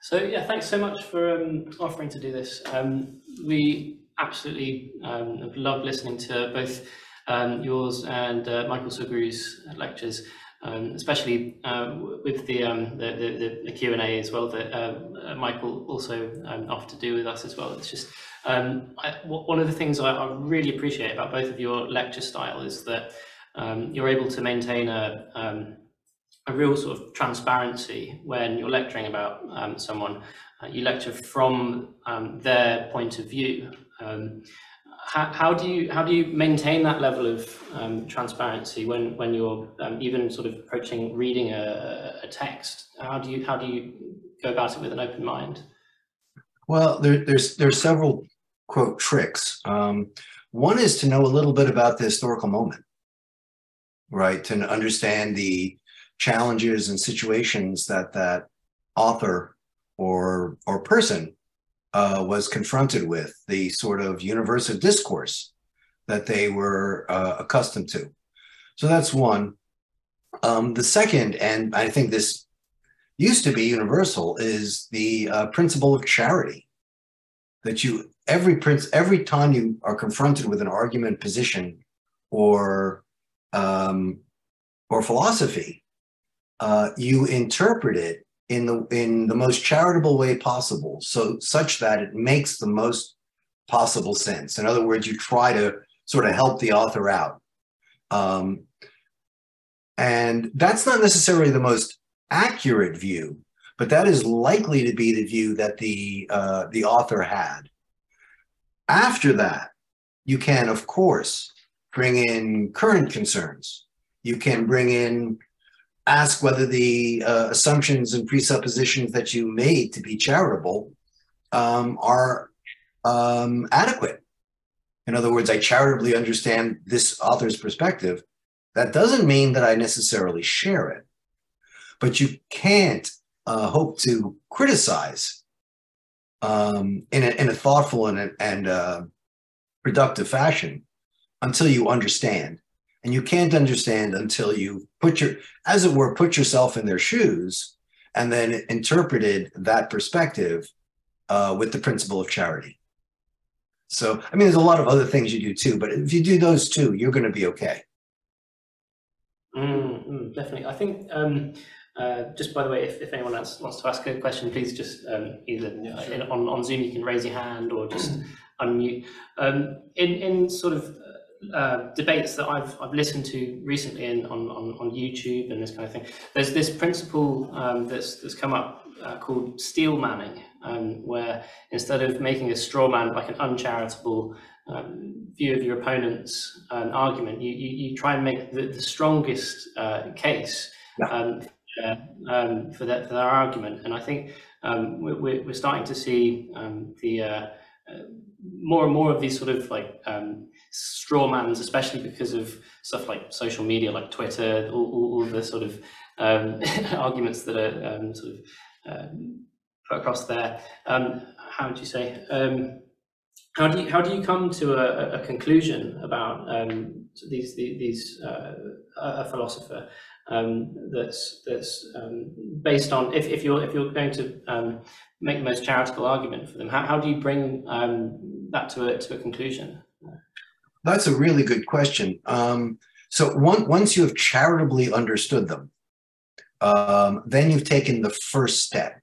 So yeah, thanks so much for um, offering to do this. Um, we absolutely um, love listening to both um, yours and uh, Michael Sugrue's lectures, um, especially uh, with the, um, the, the, the Q&A as well that uh, Michael also offered to do with us as well. It's just one of the things I, I, really appreciate about both of your lecture style is that you're able to maintain a a real sort of transparency when you're lecturing about um, someone. Uh, you lecture from um, their point of view. Um, how, how, do you how do you maintain that level of um, transparency when when you're um, even sort of approaching reading a, a, text? How do you how do you go about it with an open mind? Well, there, there's there's several quote tricks. Um, one is to know a little bit about the historical moment, right? To understand the challenges and situations that that author or or person uh, was confronted with, the sort of universe of discourse that they were uh, accustomed to. So that's one. Um, the second, and I think this used to be universal, is the uh, principle of charity. That you every prince every time you are confronted with an argument, position, or um, or philosophy, uh, you interpret it in the in the most charitable way possible, so such that it makes the most possible sense. In other words, you try to sort of help the author out, um, and that's not necessarily the most accurate view, but that is likely to be the view that the uh, the author had. After that, you can, of course, bring in current concerns. You can bring in ask whether the uh, assumptions and presuppositions that you made to be charitable um, are um, adequate. In other words, I charitably understand this author's perspective. That doesn't mean that I necessarily share it, but you can't uh, hope to criticize um, in, a, in a thoughtful and, and uh, productive fashion until you understand and you can't understand until you put your as it were put yourself in their shoes and then interpreted that perspective uh, with the principle of charity so i mean there's a lot of other things you do too but if you do those two you're going to be okay mm, mm, definitely i think um, uh, just by the way, if, if anyone else wants to ask a question, please just um, either yeah, sure. in, on, on Zoom you can raise your hand or just unmute. Um, in in sort of uh, debates that I've, I've listened to recently in, on, on, on YouTube and this kind of thing, there's this principle um, that's, that's come up uh, called steel manning, um, where instead of making a straw man like an uncharitable um, view of your opponent's um, argument, you, you, you, try and make the, the strongest uh, case yeah. Um, um, for, that, for their argument. And I think we're, we're starting to see the uh, uh, more and more of these sort of like um, straw mans, especially because of stuff like social media, like Twitter, all, all, all the sort of um, arguments that are um, sort of um, put across there. Um, how would you say? Um, how do you how do you come to a, a conclusion about um, these these uh, a philosopher that's that's based on if, if you're if you're going to make the most charitable argument for them, how, how do you bring that to a to a conclusion? That's a really good question. Um, so one, once you have charitably understood them, um, then you've taken the first step.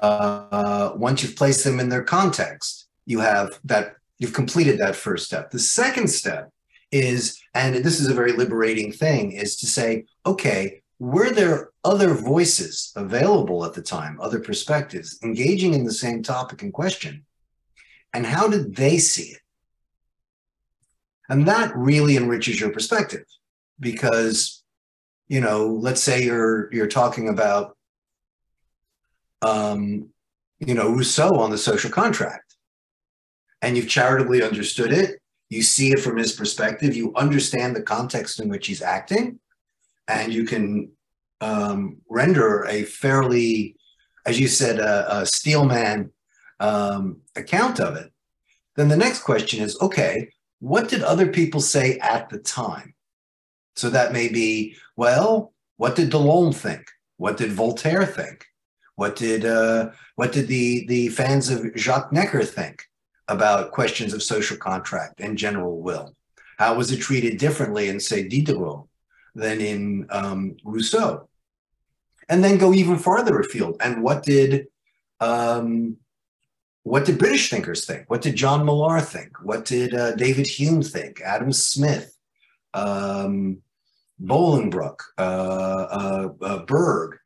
Uh, once you've placed them in their context, you have that you've completed that first step. The second step is, and this is a very liberating thing, is to say, okay, were there other voices available at the time, other perspectives engaging in the same topic in question? And how did they see it? And that really enriches your perspective because, you know, let's say you're you're talking about um, you know, Rousseau on the social contract. And you've charitably understood it. You see it from his perspective. You understand the context in which he's acting. And you can um, render a fairly, as you said, a, a steelman um, account of it. Then the next question is okay, what did other people say at the time? So that may be, well, what did Delon think? What did Voltaire think? What did uh, what did the the fans of Jacques Necker think about questions of social contract and general will? How was it treated differently in, say, Diderot than in um, Rousseau? And then go even farther afield. And what did um, what did British thinkers think? What did John Millar think? What did uh, David Hume think? Adam Smith, um, Bolingbroke, uh, uh, uh Burke,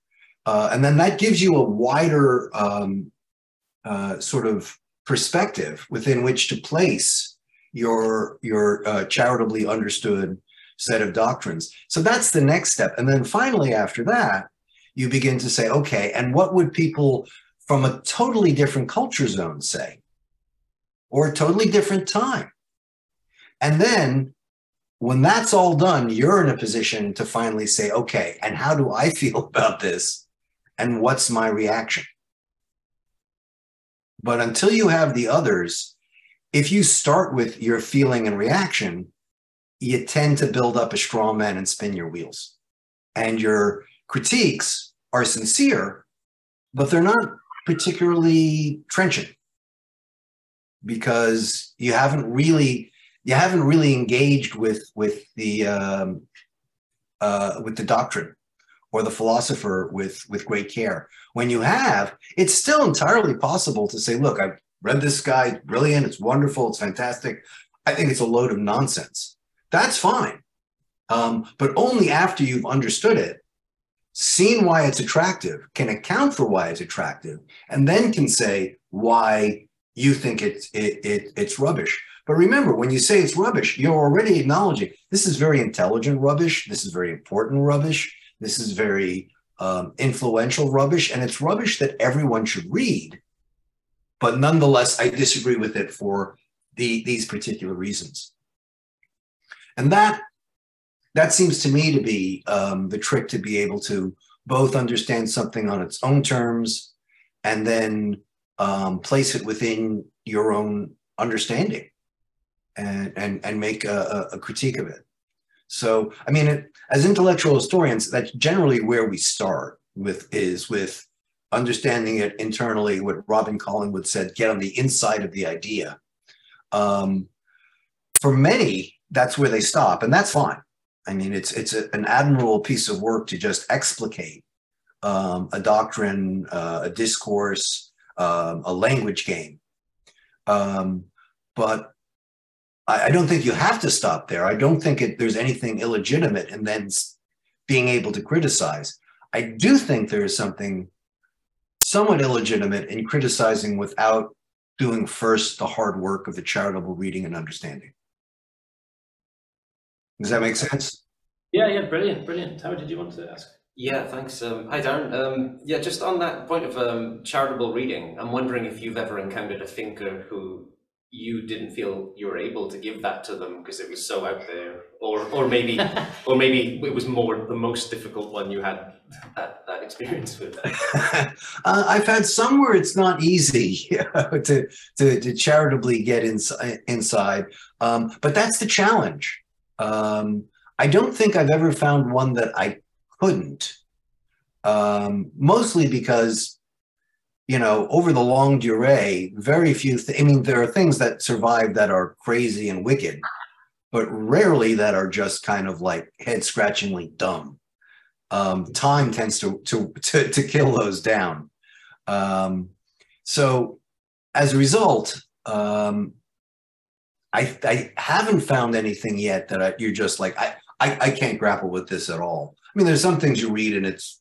uh, and then that gives you a wider um, uh, sort of perspective within which to place your your charitably understood set of doctrines. So that's the next step, and then finally after that, you begin to say, okay, and what would people from a totally different culture zone say, or a totally different time. And then when that's all done, you're in a position to finally say, okay, and how do I feel about this? And what's my reaction? But until you have the others, if you start with your feeling and reaction, you tend to build up a straw man and spin your wheels. And your critiques are sincere, but they're not particularly trenchant because you haven't really you haven't really engaged with with the um, uh, with the doctrine or the philosopher with with great care. When you have, it's still entirely possible to say, "Look, I've read this guy; brilliant, it's wonderful, it's fantastic. I think it's a load of nonsense." That's fine, um, but only after you've understood it seen why it's attractive, can account for why it's attractive, and then can say why you think it's it, it, it's rubbish. But remember, when you say it's rubbish, you're already acknowledging this is very intelligent rubbish. This is very important rubbish. This is very um, influential rubbish, and it's rubbish that everyone should read. But nonetheless, I disagree with it for the, these particular reasons. And that that seems to me to be um, the trick to be able to both understand something on its own terms and then um, place it within your own understanding and and and make a, a critique of it. So, I mean, it, as intellectual historians, that's generally where we start with is with understanding it internally. What Robin Collingwood said: get on the inside of the idea. Um, for many, that's where they stop, and that's fine. I mean, it's it's a, an admirable piece of work to just explicate um, a doctrine, uh, a discourse, um, a language game. Um, but I, I, don't think you have to stop there. I don't think it, there's anything illegitimate in then being able to criticize. I do think there is something somewhat illegitimate in criticizing without doing first the hard work of the charitable reading and understanding. Does that make sense? Yeah, yeah, brilliant, brilliant. How did you want to ask? Yeah, thanks. Um, hi, Darren. Um, yeah, just on that point of um, charitable reading, I'm wondering if you've ever encountered a thinker who you didn't feel you were able to give that to them because it was so out there, or or maybe or maybe it was more the most difficult one you had that, that experience with. uh, I've had some where it's not easy to, to to charitably get inside inside, um, but that's the challenge. Um, I don't think I've ever found one that I couldn't, um, mostly because, you know, over the longue durée, very few, th- I mean, there are things that survive that are crazy and wicked, but rarely that are just kind of like head scratchingly dumb. Um, time tends to, to, to, to, kill those down. Um, so as a result, um, I, I haven't found anything yet that I, you're just like, I, I, I can't grapple with this at all. I mean, there's some things you read and it's,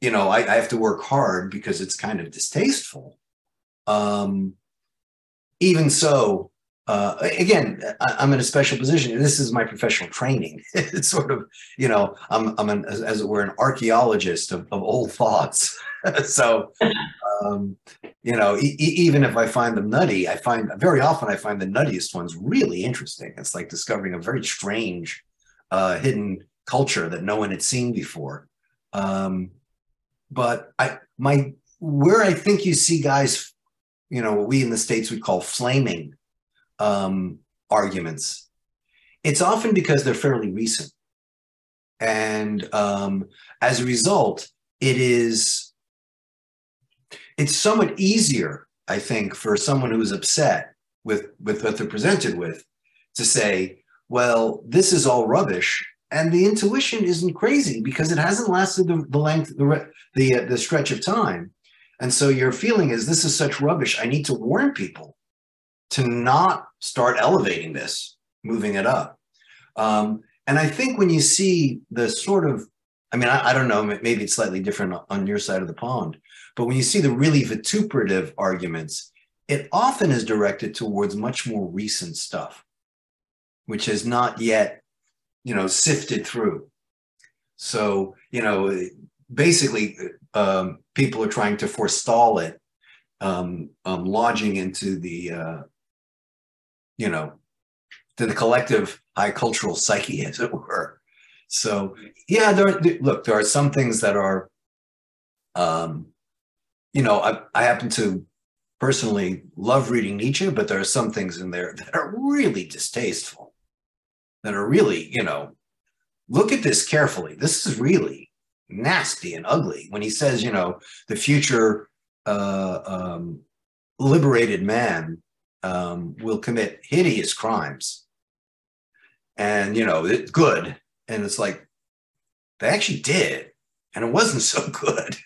you know, I, I have to work hard because it's kind of distasteful. Um, even so, uh, again, I, am in a special position. This is my professional training. it's sort of, you know, I'm, I'm an, as, as it were, an archaeologist of, of old thoughts. so, um, you know, e- even if I find them nutty, I find very often I find the nuttiest ones really interesting. It's like discovering a very strange, uh, hidden culture that no one had seen before. Um, but I, my, where I think you see guys, you know, we in the states would call flaming um, arguments, it's often because they're fairly recent, and um, as a result, it is it's somewhat easier, I think, for someone who's upset with, with what they're presented with to say, well, this is all rubbish. And the intuition isn't crazy because it hasn't lasted the, the length, the, the, uh, the stretch of time. And so your feeling is this is such rubbish. I need to warn people to not start elevating this, moving it up. Um, and I think when you see the sort of, I mean, I, I, don't know, maybe it's slightly different on your side of the pond, but when you see the really vituperative arguments, it often is directed towards much more recent stuff, which is not yet, you know, sifted through. So, you know, basically, um, people are trying to forestall it, um, um, lodging into the, uh, you know, to the collective high cultural psyche, as it were. So yeah, there. Are, look, there are some things that are, um, you know, I, I happen to personally love reading Nietzsche, but there are some things in there that are really distasteful, that are really, you know, look at this carefully. This is really nasty and ugly. When he says, you know, the future uh, um, liberated man um, will commit hideous crimes. And you know it's good. And it's like they actually did. And it wasn't so good.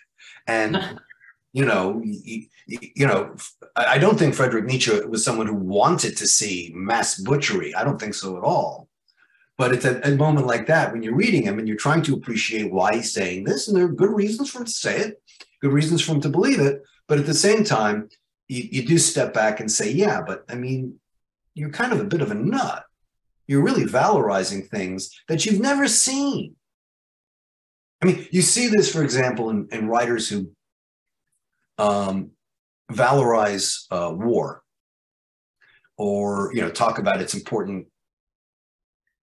And you know you, you, know i don't think frederick nietzsche was someone who wanted to see mass butchery. I don't think so at all. But it's a, a moment like that when you're reading him and you're trying to appreciate why he's saying this. And there are good reasons for him to say it good reasons for him to believe it. But at the same time you, you do step back and say yeah but i mean you're kind of a bit of a nut you're really valorizing things that you've never seen. I mean, you see this, for example, in, in writers who um, valorize uh, war or you know talk about its important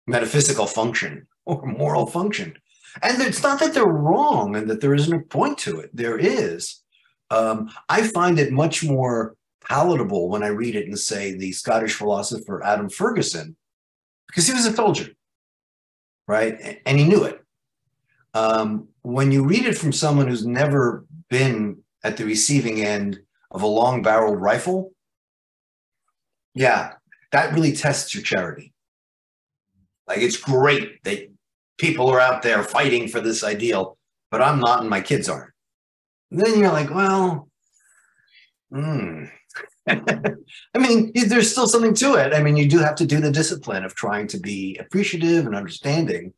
metaphysical function or moral function. And it's not that they're wrong and that there isn't a point to it. There is. Um, I find it much more palatable when I read it and say the Scottish philosopher Adam Ferguson because he was a soldier, right? And he knew it. Um, when you read it from someone who's never been at the receiving end of a long barreled rifle, yeah, that really tests your charity. Like it's great that people are out there fighting for this ideal, but I'm not and my kids aren't. And then you're like, well, hmm, I mean, there's still something to it. I mean, you do have to do the discipline of trying to be appreciative and understanding.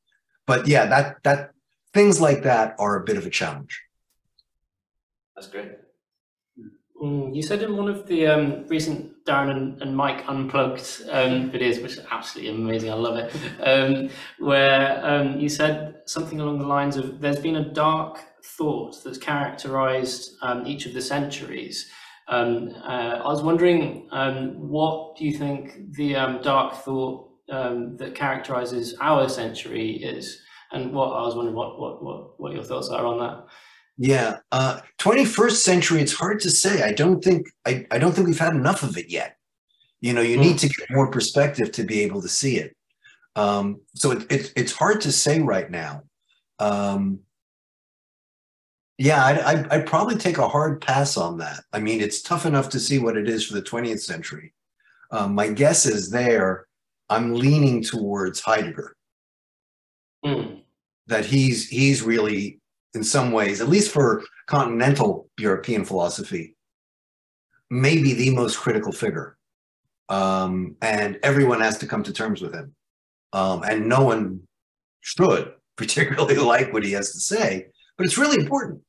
But yeah, that that things like that are a bit of a challenge. That's great. Mm, you said in one of the um, recent Darren and, and Mike unplugged um, videos, which is absolutely amazing, I love it, um, where um, you said something along the lines of there's been a dark thought that's characterized um, each of the centuries. Um, uh, I was wondering, um, what do you think the um, dark thought um, that characterizes our century is, and what I was wondering what what what, what your thoughts are on that. Yeah, uh, 21st century. It's hard to say. I don't think I, I don't think we've had enough of it yet. You know, you mm. need to get more perspective to be able to see it. Um, so it, it, it's hard to say right now. Um, yeah, I'd, I'd, I'd, probably take a hard pass on that. I mean, it's tough enough to see what it is for the 20th century. Um, my guess is there, I'm leaning towards Heidegger. Mm. That he's he's really, in some ways, at least for continental European philosophy, maybe the most critical figure. Um, and everyone has to come to terms with him. Um, and no one should particularly like what he has to say, but it's really important.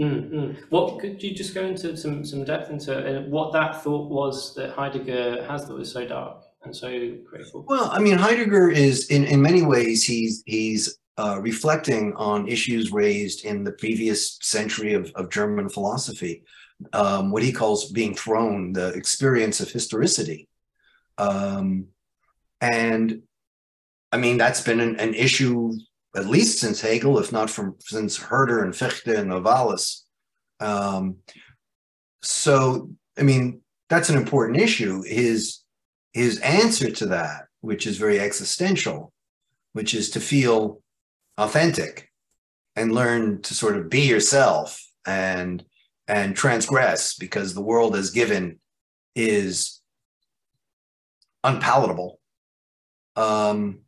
Mm, What could you just go into some some depth into uh, what that thought was that Heidegger has that was so dark and so grateful? Well, I mean, Heidegger is in in many ways he's he's uh, reflecting on issues raised in the previous century of, of German philosophy, um, what he calls being thrown, the experience of historicity. Um, and I mean, that's been an, an issue at least since Hegel, if not from since Herder and Fichte and Novalis. Um, so, I mean, that's an important issue. His his answer to that, which is very existential, which is to feel authentic, and learn to sort of be yourself and and transgress because the world as given is unpalatable um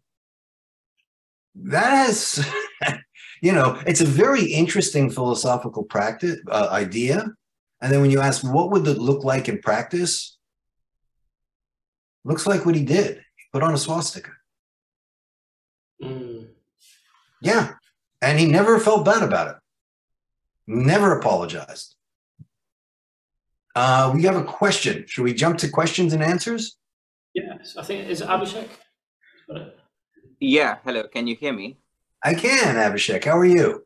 that has you know it's a very interesting philosophical practice uh, idea. And then when you ask what would it look like in practice? Looks like what he did. He put on a swastika. Mm. yeah. And he never felt bad about it. Never apologized. Uh we have a question. Should we jump to questions and answers? Yes, I think is it Abhishek. Yeah, hello. Can you hear me? i can abhishek how are you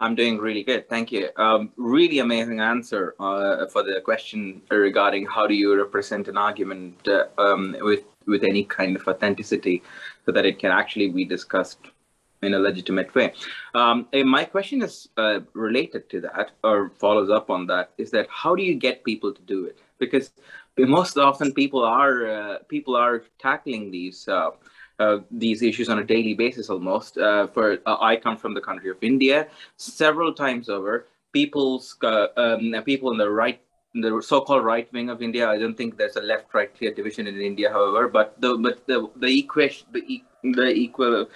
I'm doing really good. Thank you. Um, really amazing answer uh, for the question regarding how do you represent an argument uh, um, with with any kind of authenticity, so that it can actually be discussed in a legitimate way. Um, my question is uh, related to that, or follows up on that. Is that how do you get people to do it? Because most often people are uh, people are tackling these. These issues on a daily basis almost. Uh, for uh, I come from the country of India. Several times over, people's uh, um, people in the right, the so-called right wing of India. I don't think there's a left-right clear division in India, however. But the but the the equation the, the equal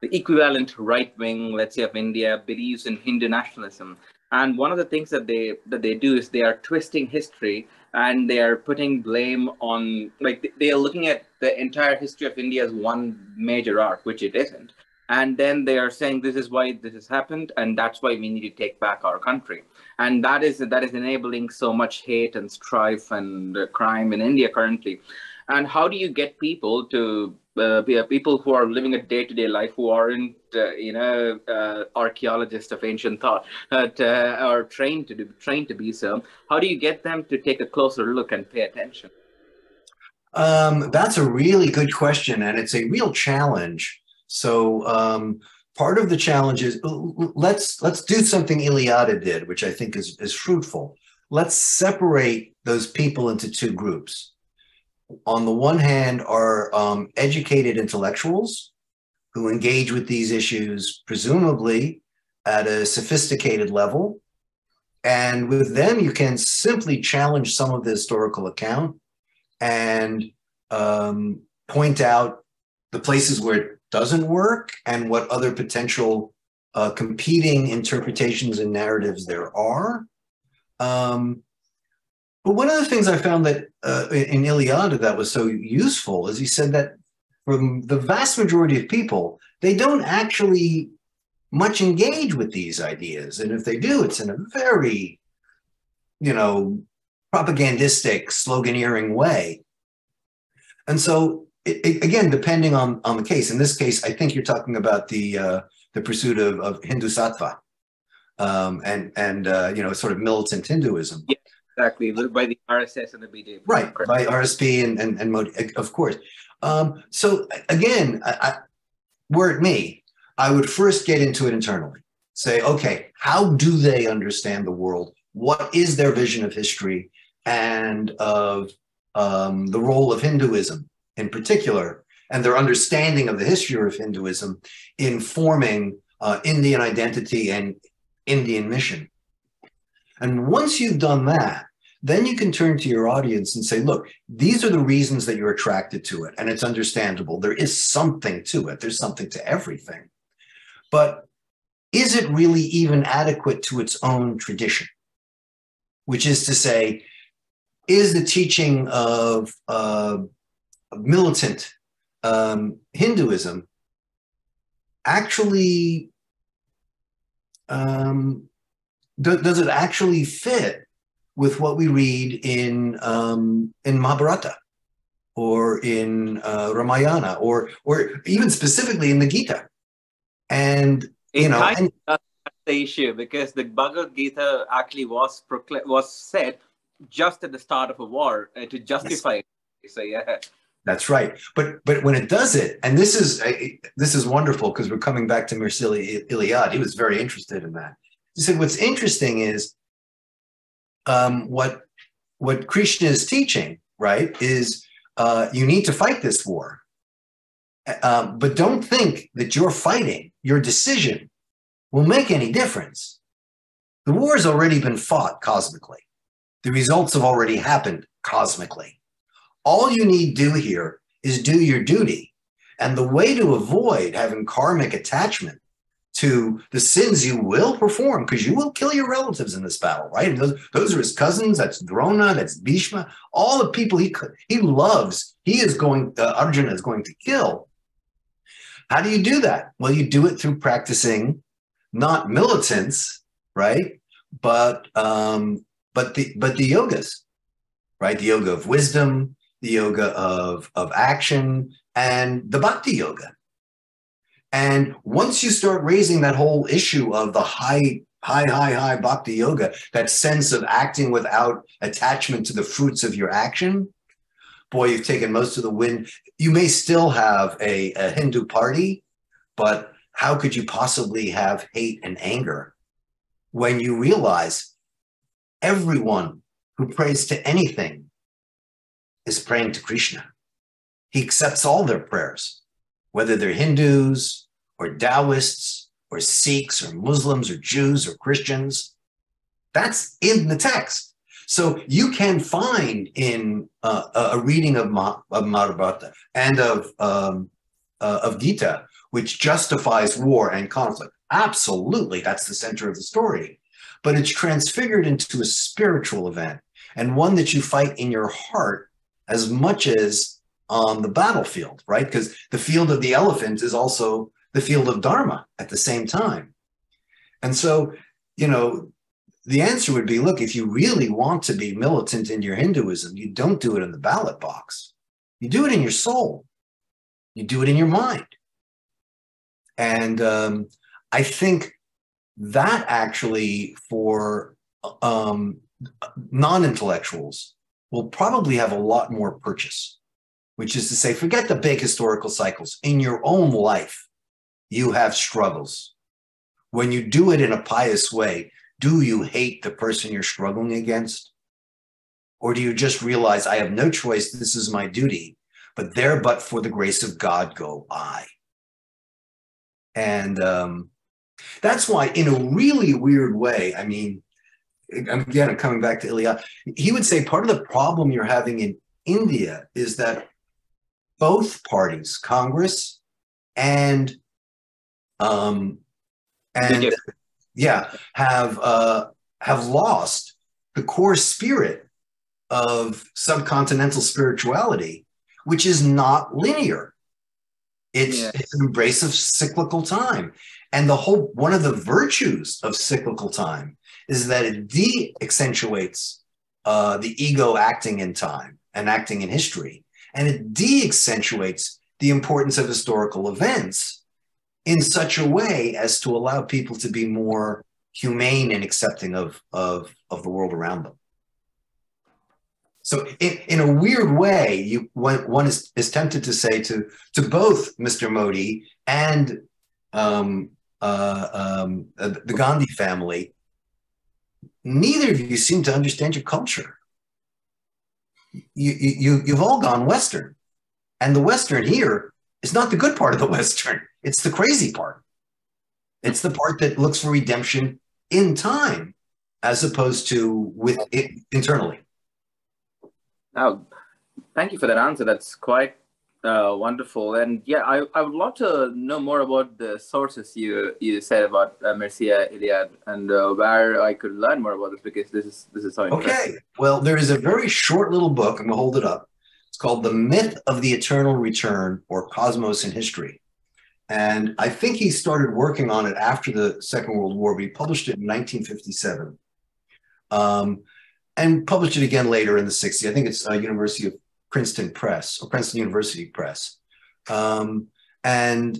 the equivalent right wing, let's say of India, believes in Hindu nationalism. And one of the things that they that they do is they are twisting history and they are putting blame on like they are looking at the entire history of India as one major arc, which it isn't. And then they are saying this is why this has happened, and that's why we need to take back our country. And that is that is enabling so much hate and strife and crime in India currently. And how do you get people to uh, people who are living a day-to-day life who aren't uh, you know uh, archaeologists of ancient thought but uh, are trained to do trained to be so how do you get them to take a closer look and pay attention Um, that's a really good question, and it's a real challenge. So um, part of the challenge is let's let's do something Eliade did, which I think is is fruitful. Let's separate those people into two groups. On the one hand, are um, educated intellectuals who engage with these issues, presumably at a sophisticated level, and with them, you can simply challenge some of the historical account and um, point out the places where it doesn't work and what other potential uh, competing interpretations and narratives there are. Um, but one of the things I found that uh, in Eliade that was so useful is he said that for the vast majority of people, they don't actually much engage with these ideas. And if they do, it's in a very, you know, propagandistic, sloganeering way. And so, it, it- again, depending on on the case. In this case, I think you're talking about the uh, the pursuit of, of Hindutva, um, and and uh, you know, sort of militant Hinduism, exactly by the rss and the bjp right? By RSP and and, and Modi, of course. Um, so again, I, I, were it me, I would first get into it internally. Say, okay, how do they understand the world? What is their vision of history and of um, the role of Hinduism in particular, and their understanding of the history of Hinduism in forming uh, Indian identity and Indian mission? And once you've done that, then you can turn to your audience and say, look, these are the reasons that you're attracted to it. And it's understandable. There is something to it, there's something to everything. But is it really even adequate to its own tradition? Which is to say, is the teaching of uh, militant um, Hinduism actually, um, do- does it actually fit with what we read in um, in Mahabharata or in uh, Ramayana or or even specifically in the Gita. And you It know, kind and, of that's the issue because the Bhagavad Gita actually was procla- was said just at the start of a war uh, to justify it. So yeah, that's right. But but when it does it, and this is uh, this is wonderful because we're coming back to Mircea Eliade. He was very interested in that. He said, "What's interesting is um, what what Krishna is teaching, right? Is uh, you need to fight this war, um, but don't think that your fighting, your decision, will make any difference. The war has already been fought cosmically. The results have already happened cosmically. All you need do here is do your duty. And the way to avoid having karmic attachment to the sins you will perform, because you will kill your relatives in this battle, right? And those, those are his cousins. That's Drona, that's Bhishma, all the people he he loves. He is going. Uh, Arjuna is going to kill. How do you do that? Well, you do it through practicing not militants, right? But um, but the but the yogas, right? The yoga of wisdom, the yoga of of action, and the bhakti yoga. And once you start raising that whole issue of the high, high, high, high bhakti yoga, that sense of acting without attachment to the fruits of your action, boy, you've taken most of the wind. You may still have a, a Hindu party, but how could you possibly have hate and anger when you realize everyone who prays to anything is praying to Krishna? He accepts all their prayers whether they're Hindus or Taoists or Sikhs or Muslims or Jews or Christians. That's in the text. So you can find in uh, a reading of, Ma- of Mahabharata and of, um, uh, of Gita, which justifies war and conflict. Absolutely, that's the center of the story. But it's transfigured into a spiritual event and one that you fight in your heart as much as on the battlefield, right? Because the field of the elephant is also the field of Dharma at the same time. And so, you know, the answer would be look, if you really want to be militant in your Hinduism, you don't do it in the ballot box. You do it in your soul, you do it in your mind. And um, I think that actually, for um, non intellectuals, will probably have a lot more purchase which is to say, forget the big historical cycles. In your own life, you have struggles. When you do it in a pious way, do you hate the person you're struggling against? Or do you just realize, I have no choice, this is my duty, but there but for the grace of God go I? And um, that's why, in a really weird way, I mean, again, coming back to Eliade, he would say part of the problem you're having in India is that both parties, Congress and um, and yeah, have uh, have lost the core spirit of subcontinental spirituality, which is not linear. It's, yeah. it's an embrace of cyclical time. And the whole one of the virtues of cyclical time is that it de accentuates uh, the ego acting in time and acting in history and it de accentuates the importance of historical events in such a way as to allow people to be more humane and accepting of, of, of the world around them. So in, in a weird way, you one, is, is tempted to say to, to both Mr. Modi and um, uh, um, uh, the Gandhi family, neither of you seem to understand your culture you, you you've all gone Western, and the Western here is not the good part of the Western. It's the crazy part. It's the part that looks for redemption in time, as opposed to with it internally. Now, thank you for that answer. That's quite uh, wonderful. And yeah, I, I would love to know more about the sources you you said about uh, Mircea Eliade and uh, where I could learn more about this because this is this is so interesting. Okay. Well, there is a very short little book. I'm gonna hold it up. Called "The Myth of the Eternal Return" or "Cosmos in History." And I think he started working on it after the Second World War, but he published it in 1957. Um, and published it again later in the 60s. I think it's uh, University of Princeton Press or Princeton University Press. Um, and,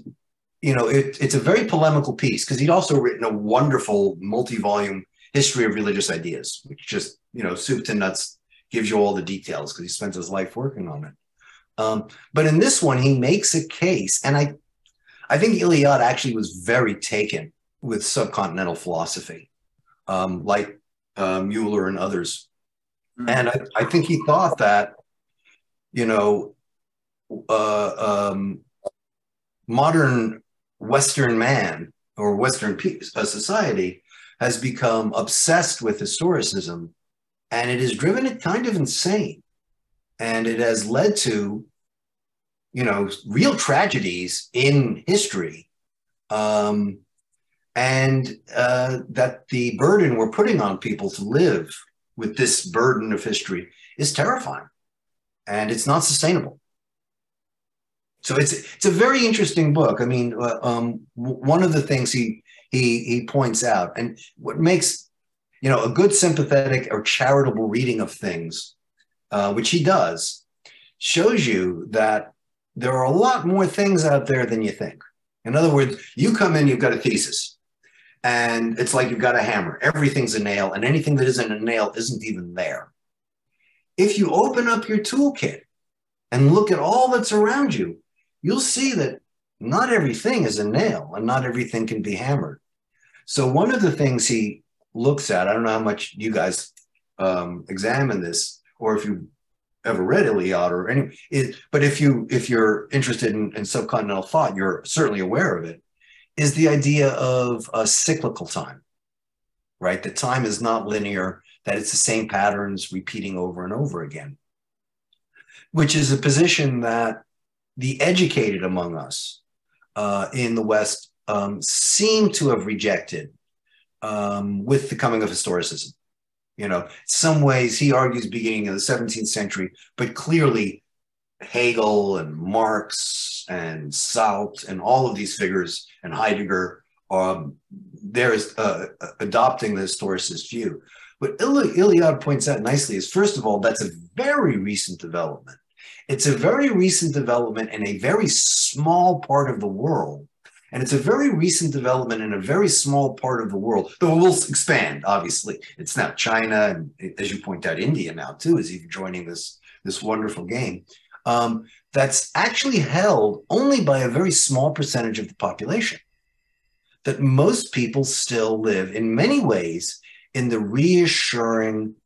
you know, it, it's a very polemical piece because he'd also written a wonderful multi volume history of religious ideas, which just, you know, soup to nuts gives you all the details because he spent his life working on it. Um, but in this one, he makes a case, and I, I think Eliade actually was very taken with subcontinental philosophy, um, like uh, Mueller and others. Mm-hmm. And I, I, think he thought that you know, uh, um, modern Western man or Western uh, society has become obsessed with historicism and it has driven it kind of insane. And it has led to, you know, real tragedies in history. Um, and uh, that the burden we're putting on people to live with this burden of history is terrifying and it's not sustainable. So it's it's a very interesting book. I mean, uh, um, one of the things he he he points out, and what makes you know a good sympathetic or charitable reading of things, uh, which he does, shows you that there are a lot more things out there than you think. In other words, you come in, you've got a thesis, and it's like you've got a hammer. Everything's a nail, and anything that isn't a nail isn't even there. If you open up your toolkit and look at all that's around you, you'll see that not everything is a nail and not everything can be hammered. So, one of the things he looks at, I don't know how much you guys um, examine this or if you ever read Eliade or any, it, but if you if you're interested in, in subcontinental thought, you're certainly aware of it. Is the idea of a cyclical time, right? That time is not linear, that it's the same patterns repeating over and over again, which is a position that the educated among us uh, in the West um, seem to have rejected um, with the coming of historicism. You know, some ways he argues beginning of the 17th century, but clearly Hegel and Marx and Sartre and all of these figures and Heidegger um, there is uh, adopting the historicist view. What Eliade points out nicely is, first of all, that's a very recent development. It's a very recent development in a very small part of the world. And it's a very recent development in a very small part of the world, though it will expand, obviously. It's now China, and as you point out, India now too is even joining this, this wonderful game. Um, that's actually held only by a very small percentage of the population. That most people still live in many ways in the reassuring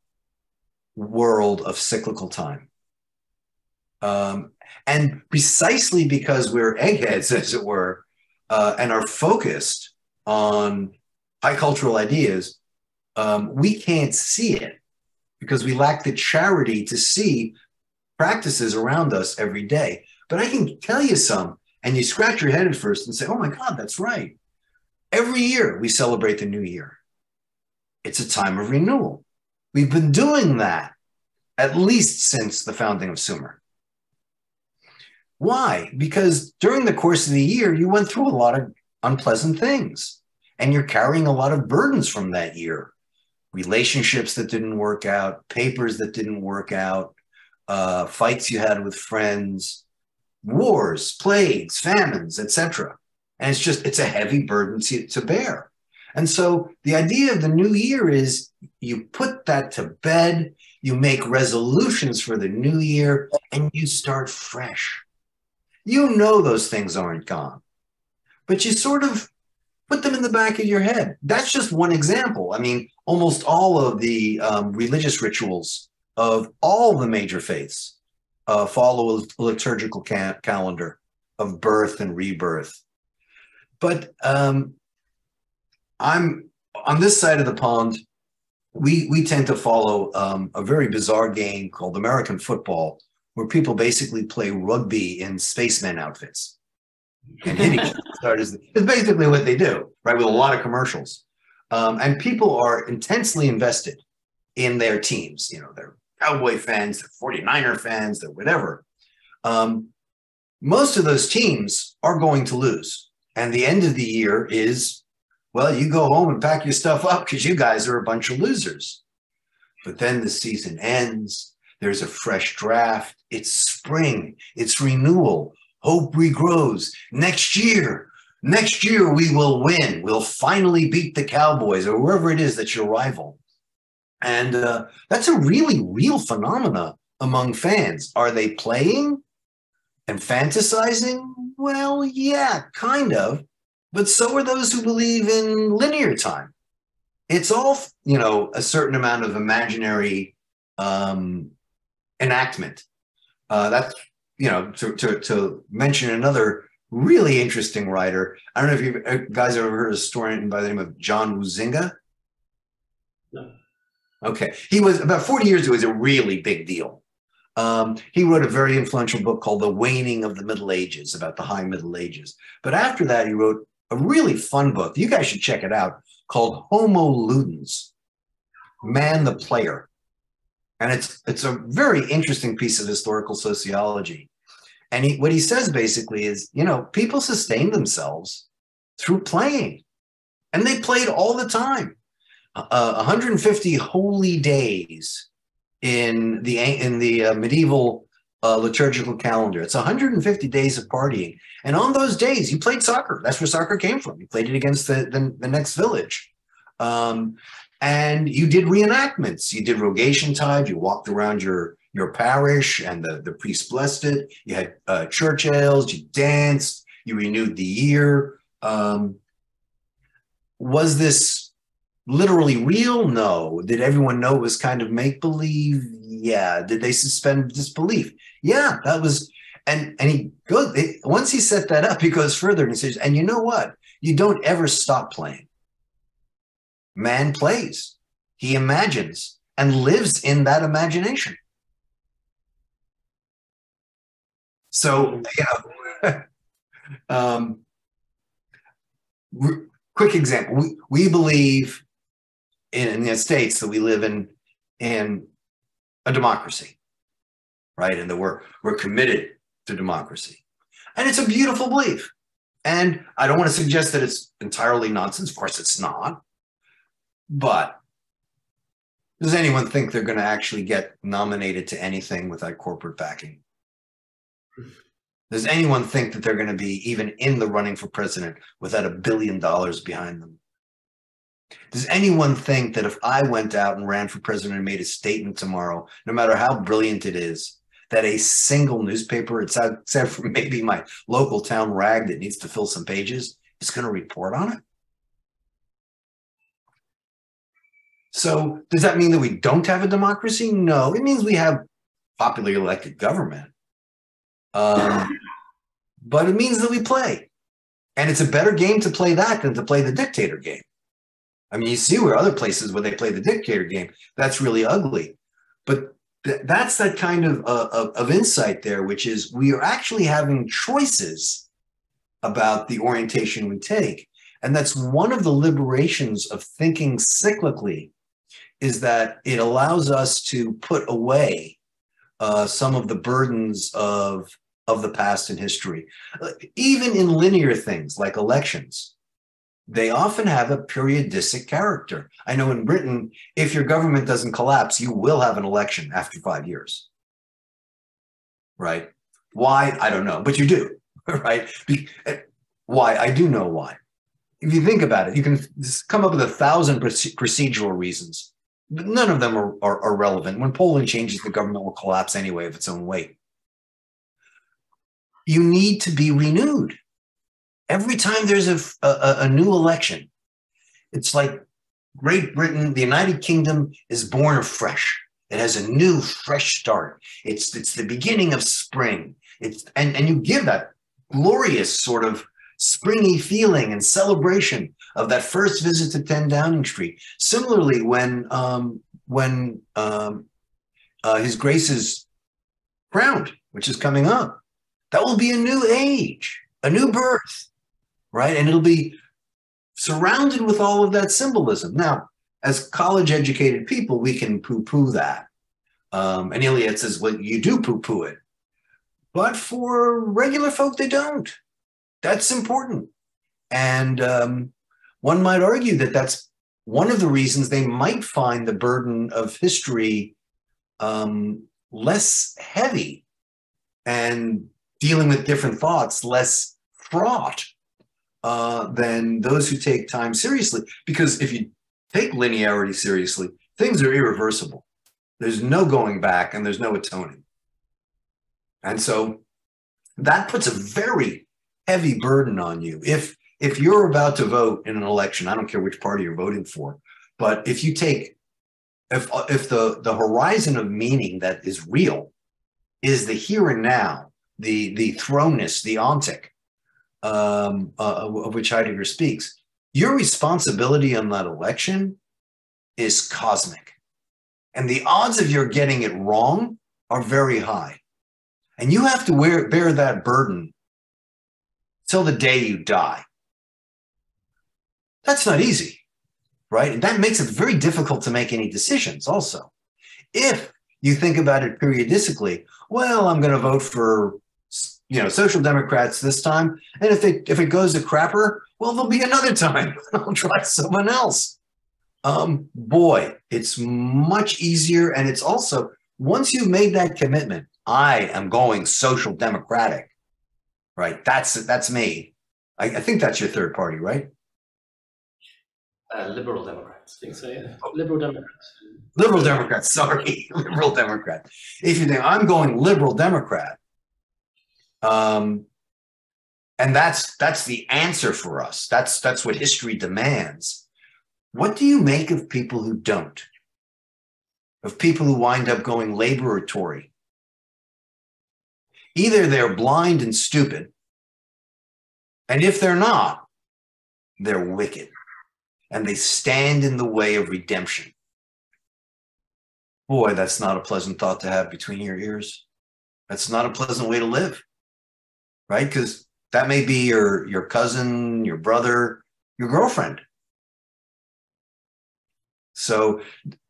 world of cyclical time. Um, and precisely because we're eggheads, as it were, uh, and are focused on high cultural ideas, um, we can't see it because we lack the charity to see practices around us every day. But I can tell you some, and you scratch your head at first and say, oh my God, that's right. Every year we celebrate the new year. It's a time of renewal. We've been doing that at least since the founding of Sumer. Why? Because during the course of the year, you went through a lot of unpleasant things and you're carrying a lot of burdens from that year relationships that didn't work out, papers that didn't work out, uh, fights you had with friends, wars, plagues, famines, etc. And it's just, it's a heavy burden to, to bear. And so the idea of the new year is you put that to bed, you make resolutions for the new year, and you start fresh. You know those things aren't gone, but you sort of put them in the back of your head. That's just one example. I mean, almost all of the um, religious rituals of all the major faiths uh, follow a liturgical ca- calendar of birth and rebirth. But um, I'm on this side of the pond. We we tend to follow um, a very bizarre game called American football, where people basically play rugby in spaceman outfits and hit each other. It's basically what they do, right? With a lot of commercials. Um, and people are intensely invested in their teams. You know, they're Cowboy fans, they're 49er fans, they're whatever. Um, most of those teams are going to lose. And the end of the year is, well, you go home and pack your stuff up because you guys are a bunch of losers. But then the season ends there's a fresh draft. It's spring. It's renewal. Hope regrows. Next year, next year we will win. We'll finally beat the Cowboys or whoever it is that's your rival. And uh, that's a really real phenomena among fans. Are they playing and fantasizing? Well, yeah, kind of. But so are those who believe in linear time. It's all, you know, a certain amount of imaginary um, enactment. Uh, that's you know to, to, to mention another really interesting writer. I don't know if you uh, guys ever heard of a historian by the name of John Huizinga. No. Okay, he was about 40 years ago. He was a really big deal. Um, he wrote a very influential book called The Waning of the Middle Ages about the High Middle Ages. But after that, he wrote a really fun book. You guys should check it out called Homo Ludens, Man the Player. And it's it's a very interesting piece of historical sociology. And he, what he says basically is, you know, people sustain themselves through playing, and they played all the time. Uh, 150 holy days in the in the uh, medieval uh, liturgical calendar. It's 150 days of partying, and on those days, you played soccer. That's where soccer came from. You played it against the the, the next village. Um, and you did reenactments. You did rogation tide. You walked around your your parish, and the the priest blessed it. You had uh, church ales. You danced. You renewed the year. Um, was this literally real? No. Did everyone know it was kind of make believe? Yeah. Did they suspend disbelief? Yeah. That was. And and he goes once he set that up, he goes further and he says, and you know what? You don't ever stop playing man plays. He imagines and lives in that imagination. So, know, um, quick example. We, we believe in, in the United States that we live in, in a democracy, right? And that we're, we're committed to democracy. And it's a beautiful belief. And I don't want to suggest that it's entirely nonsense. Of course, it's not. But does anyone think they're going to actually get nominated to anything without corporate backing? Does anyone think that they're going to be even in the running for president without a billion dollars behind them? Does anyone think that if I went out and ran for president and made a statement tomorrow, no matter how brilliant it is, that a single newspaper, except for maybe my local town rag that needs to fill some pages, is going to report on it? So does that mean that we don't have a democracy? No, it means we have popularly elected government. Um, but it means that we play. And it's a better game to play that than to play the dictator game. I mean, you see where other places where they play the dictator game, that's really ugly. But th- that's that kind of, uh, of, of insight there, which is we are actually having choices about the orientation we take. And that's one of the liberations of thinking cyclically is that it allows us to put away uh, some of the burdens of of the past and history. Even in linear things like elections, they often have a periodistic character. I know in Britain, if your government doesn't collapse, you will have an election after five years. Right? Why? I don't know, but you do. Right? Uh, why? I do know why. If you think about it, you can come up with a thousand procedural reasons none of them are, are, are, relevant. When Poland changes, the government will collapse anyway of its own weight. You need to be renewed. Every time there's a, a, a new election, it's like Great Britain, the United Kingdom is born afresh. It has a new, fresh start. It's it's the beginning of spring. It's and, and you give that glorious sort of springy feeling and celebration of that first visit to 10 Downing Street. Similarly, when um, when um, uh, His Grace is crowned, which is coming up, that will be a new age, a new birth, right? And it'll be surrounded with all of that symbolism. Now, as college educated people, we can poo poo that. Um, and Eliade says, well, you do poo poo it. But for regular folk, they don't. That's important. And um, one might argue that that's one of the reasons they might find the burden of history um, less heavy and dealing with different thoughts less fraught uh, than those who take time seriously. Because if you take linearity seriously, things are irreversible. There's no going back and there's no atoning. And so that puts a very heavy burden on you. If if you're about to vote in an election, I don't care which party you're voting for, but if you take if if the the horizon of meaning that is real is the here and now, the the thrownness, the ontic, um, uh, of which Heidegger speaks, your responsibility on that election is cosmic. And the odds of your getting it wrong are very high. And you have to wear, bear that burden till the day you die. That's not easy, right? And that makes it very difficult to make any decisions also. If you think about it periodically, well, I'm going to vote for you know social democrats this time and if it if it goes to crapper well there'll be another time. I'll try someone else. Um boy it's much easier and it's also once you've made that commitment i am going social democratic right? That's that's me. I, I think that's your third party right Uh, Liberal Democrats. I think so, yeah. Liberal Democrats. liberal Democrats, sorry. Liberal democrat. If you think i'm going liberal democrat um and that's that's the answer for us. That's that's what history demands. What do you make of people who don't? Of people who wind up going labor or tory either they're blind and stupid and if they're not they're wicked and they stand in the way of redemption. Boy that's not a pleasant thought to have between your ears. That's not a pleasant way to live right? Because that may be your your cousin your brother your girlfriend. So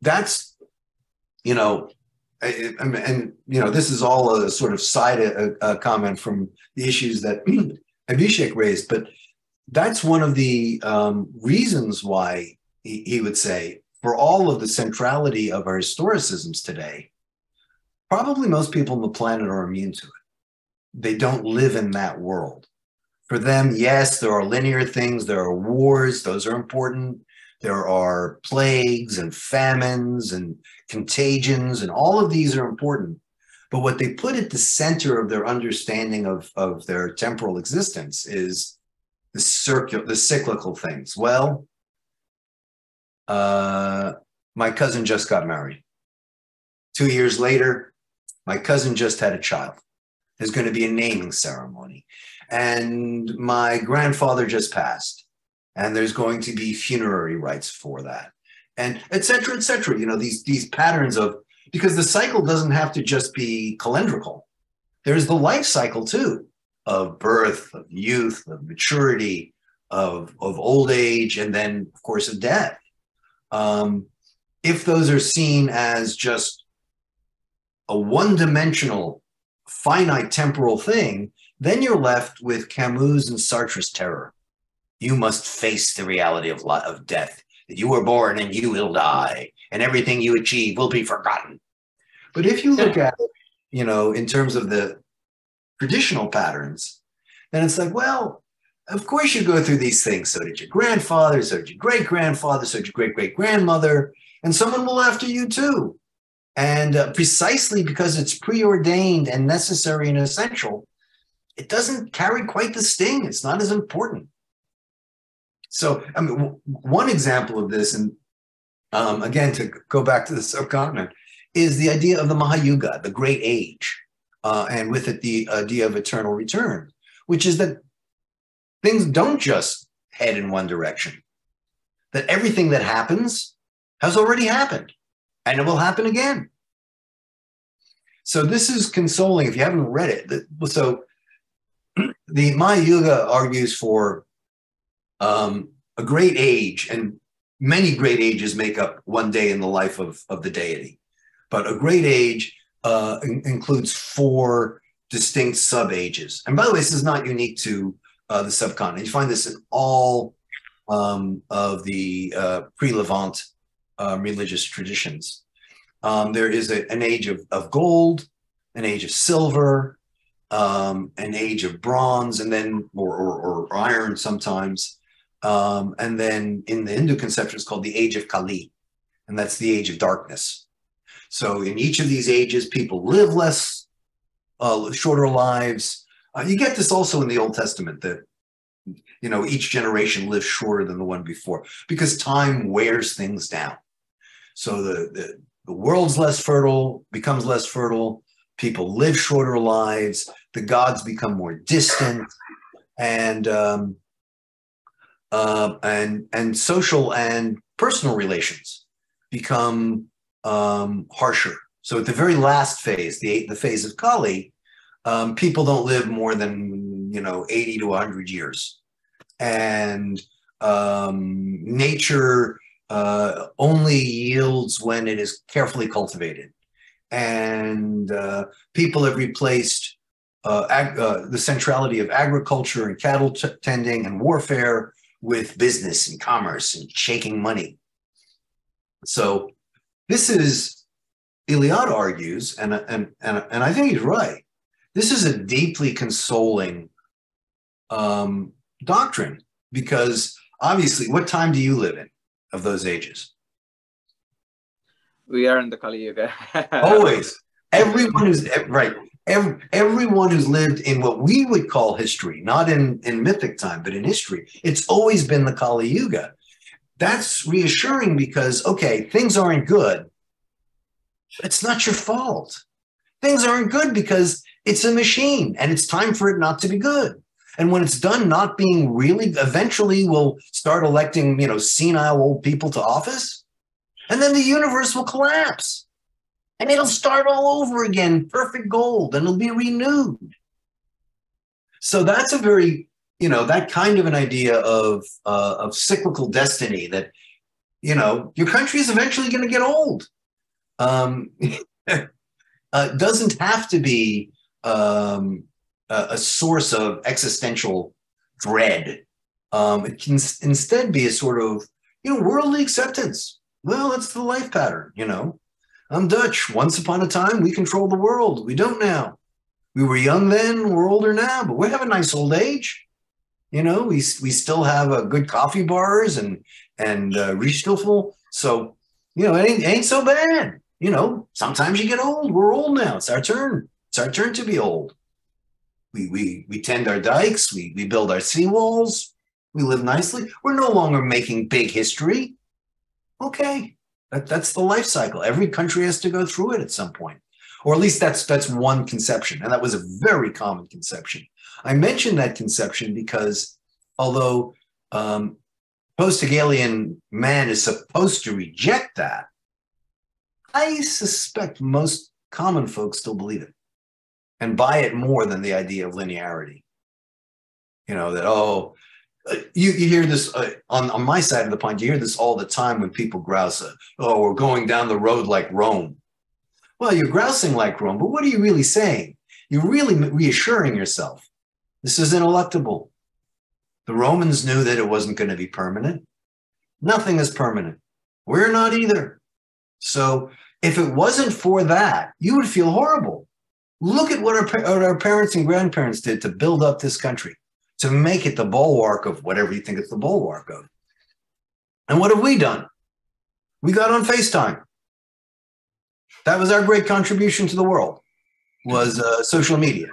that's you know I- and you know this is all a sort of side uh uh comment from the issues that Abhishek raised but that's one of the um, reasons why he, he would say for all of the centrality of our historicisms today probably most people on the planet are immune to it they don't live in that world. For them, yes, there are linear things, there are wars, those are important. There are plagues and famines and contagions, and all of these are important. But what they put at the center of their understanding of, of their temporal existence is the circular, the cyclical things. Well, uh, my cousin just got married. Two years later, my cousin just had a child there's going to be a naming ceremony. And my grandfather just passed, and there's going to be funerary rites for that, and et cetera, et cetera. You know, these, these patterns of, because the cycle doesn't have to just be calendrical. There's the life cycle too of birth, of youth, of maturity, of, of old age, and then, of course, of death. Um, if those are seen as just a one dimensional finite temporal thing, then you're left with Camus and Sartre's terror. You must face the reality of, of death, that you were born and you will die, and everything you achieve will be forgotten. But if you look at it, you know, in terms of the traditional patterns, then it's like, well, of course you go through these things. So did your grandfather, so did your great grandfather, so did your great great grandmother, and someone will after you too. And uh, precisely because it's preordained and necessary and essential, it doesn't carry quite the sting. It's not as important. So, I mean, w- one example of this, and um, again, to go back to the subcontinent, is the idea of the Mahayuga, the great age, uh, and with it, the idea of eternal return, which is that things don't just head in one direction, that everything that happens has already happened and it will happen again. So this is consoling if you haven't read it. So the Mahayuga argues for um, a great age, and many great ages make up one day in the life of, of the deity. But a great age uh, in- includes four distinct sub ages. And by the way, this is not unique to uh, the subcontinent. You find this in all um, of the uh, pre Levant um, religious traditions. Um, there is a, an age of, of gold, an age of silver, um, an age of bronze, and then or, or, or iron sometimes. Um, and then in the Hindu conception, it's called the age of Kali, and that's the age of darkness. So in each of these ages, people live less, uh, shorter lives. Uh, you get this also in the Old Testament that you know each generation lives shorter than the one before because time wears things down. So the, the, the world's less fertile, becomes less fertile. People live shorter lives. The gods become more distant. and um, uh, and and social and personal relations become um, harsher. So at the very last phase, the the phase of Kali, um, people don't live more than you know eighty to hundred years, and um, nature uh, only yields when it is carefully cultivated, and uh, people have replaced uh, ag- uh, the centrality of agriculture and cattle t- tending and warfare with business and commerce and shaking money. So this is Eliade argues, and and and and I think he's right. This is a deeply consoling um, doctrine because obviously, what time do you live in of those ages? We are in the Kali Yuga. Always, everyone who's right. Every, everyone who's lived in what we would call history, not in, in mythic time, but in history, it's always been the Kali Yuga. That's reassuring because, okay, things aren't good. It's not your fault. Things aren't good because it's a machine and it's time for it not to be good. And when it's done not being really, eventually we'll start electing, you know, senile old people to office. And then the universe will collapse and it'll start all over again, perfect gold, and it'll be renewed. So that's a very, you know, that kind of an idea of uh, of cyclical destiny that, you know, your country is eventually going to get old. Um, uh, doesn't have to be um, a, a source of existential dread. Um, it can instead be a sort of, you know, worldly acceptance. Well, that's the life pattern, you know. I'm Dutch. Once upon a time, we controlled the world. We don't now. We were young then, we're older now, but we have a nice old age. You know, we we still have uh, good coffee bars and and uh, rijsttafel. So, you know, it ain't, ain't so bad. You know, sometimes you get old. We're old now. It's our turn. It's our turn to be old. We we we tend our dikes. We we build our seawalls. We live nicely. We're no longer making big history. Okay, that, that's the life cycle. Every country has to go through it at some point, or at least that's that's one conception, and that was a very common conception. I mention that conception because although um, post-Hegelian man is supposed to reject that, I suspect most common folks still believe it and buy it more than the idea of linearity. You know that oh, uh, you, you hear this uh, on, on my side of the pond, you hear this all the time when people grouse, uh, oh, we're going down the road like Rome. Well, you're grousing like Rome, but what are you really saying? You're really reassuring yourself. This is ineluctable. The Romans knew that it wasn't going to be permanent. Nothing is permanent. We're not either. So if it wasn't for that, you would feel horrible. Look at what our, what our parents and grandparents did to build up this country to make it the bulwark of whatever you think it's the bulwark of. And what have we done? We got on FaceTime. That was our great contribution to the world, was uh, social media.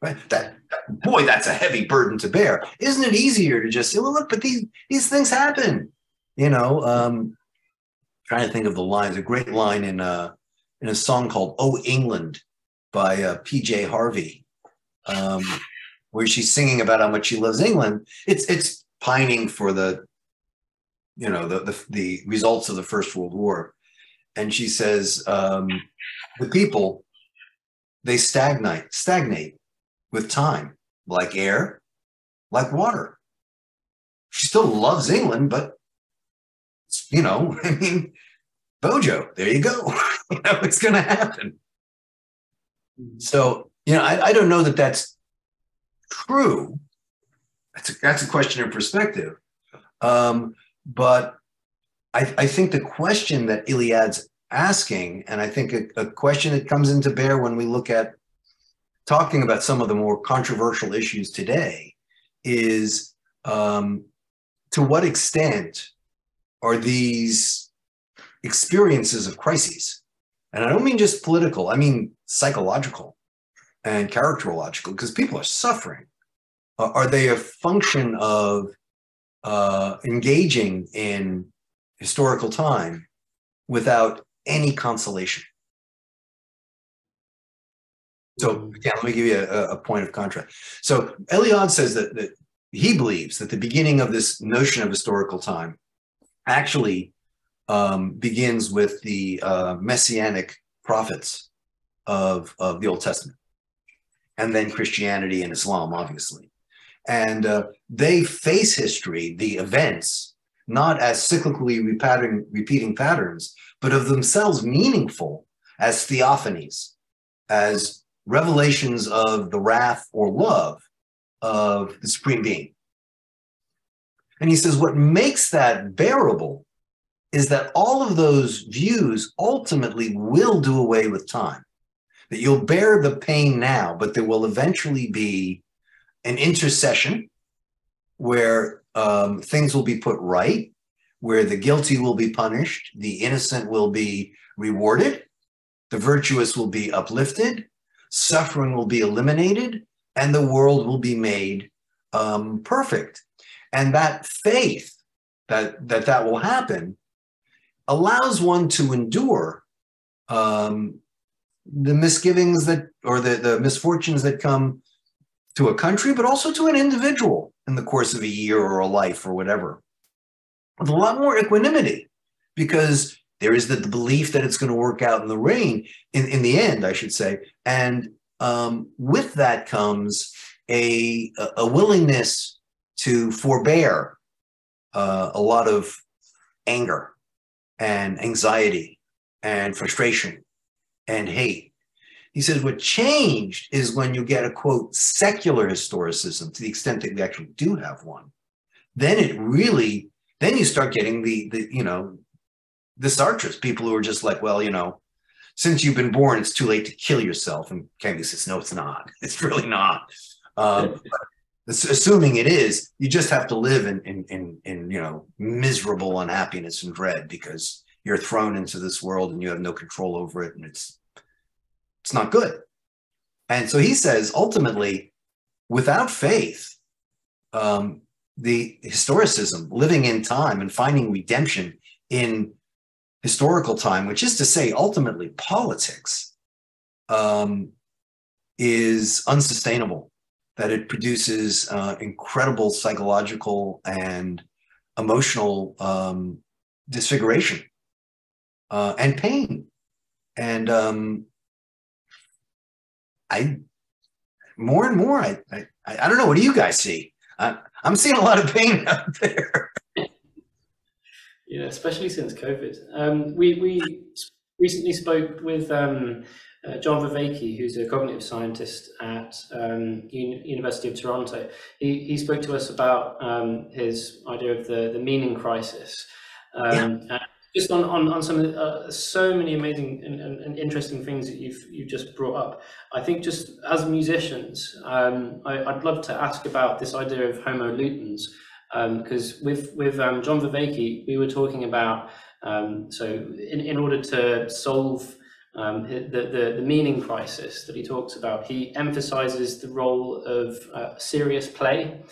Right? That, boy, that's a heavy burden to bear. Isn't it easier to just say, well, look, but these these things happen. You know, um, trying to think of the lines. A great line in uh, in a song called "Oh England" by uh, P.J. Harvey. Um, where she's singing about how much she loves England. It's it's pining for the, you know, the the, the results of the First World War, and she says um, the people they stagnate stagnate with time, like air, like water. She still loves England, but you know, I mean, Bojo, there you go. you know, it's going to happen. So you know, I, I don't know that that's true. That's a, that's a question of perspective. Um, but I, I, think the question that Eliade's asking, and I think a, a, question that comes into bear when we look at talking about some of the more controversial issues today, is um, to what extent are these experiences of crises? And I don't mean just political, I mean psychological and characterological because people are suffering. Uh, are they a function of uh, engaging in historical time without any consolation? So yeah, let me give you a, a point of contrast. So Eliade says that, that he believes that the beginning of this notion of historical time actually um, begins with the uh, messianic prophets of, of the Old Testament, and then Christianity and Islam, obviously. And uh, they face history, the events, not as cyclically repeating, repeating patterns, but of themselves meaningful as theophanies, as revelations of the wrath or love of the Supreme Being. And he says, what makes that bearable is that all of those views ultimately will do away with time. That you'll bear the pain now, but there will eventually be an intercession where um, things will be put right, where the guilty will be punished, the innocent will be rewarded, the virtuous will be uplifted, suffering will be eliminated, and the world will be made um, perfect. And that faith that, that that will happen allows one to endure um, the misgivings that or the, the misfortunes that come to a country, but also to an individual in the course of a year or a life or whatever. With a lot more equanimity because there is the, the belief that it's going to work out in the rain, in, in the end, I should say. And um, with that comes a, a willingness to forbear uh, a lot of anger and anxiety and frustration and hate. He says what changed is when you get a quote secular historicism to the extent that we actually do have one. Then it really, then you start getting the the you know the Sartres people who are just like, well, you know, since you've been born, it's too late to kill yourself. And Kennedy says, no, it's not. It's really not. Um, assuming it is, you just have to live in, in, in, in, you know, miserable unhappiness and dread because you're thrown into this world and you have no control over it. And it's, it's not good. And so he says, ultimately, without faith, um, the historicism, living in time and finding redemption in historical time, which is to say, ultimately, politics, um, is unsustainable that it produces uh, incredible psychological and emotional um, disfiguration uh, and pain. And um, I, more and more, I, I, I don't know. What do you guys see? I, I'm seeing a lot of pain out there. Yeah, especially since COVID. Um, we we recently spoke with um, uh, John Vervaeke, who's a cognitive scientist at um, U- University of Toronto, he, he spoke to us about um, his idea of the, the meaning crisis. Um, yeah. Just on, on, on some of the, uh, so many amazing and, and, and, interesting things that you've you've just brought up. I think just as musicians, um, I, would love to ask about this idea of homo ludens because um, with with um, John Vervaeke, we were talking about so in, in order to solve um, the, the, the, meaning crisis that he talks about, he emphasizes the role of uh, serious play.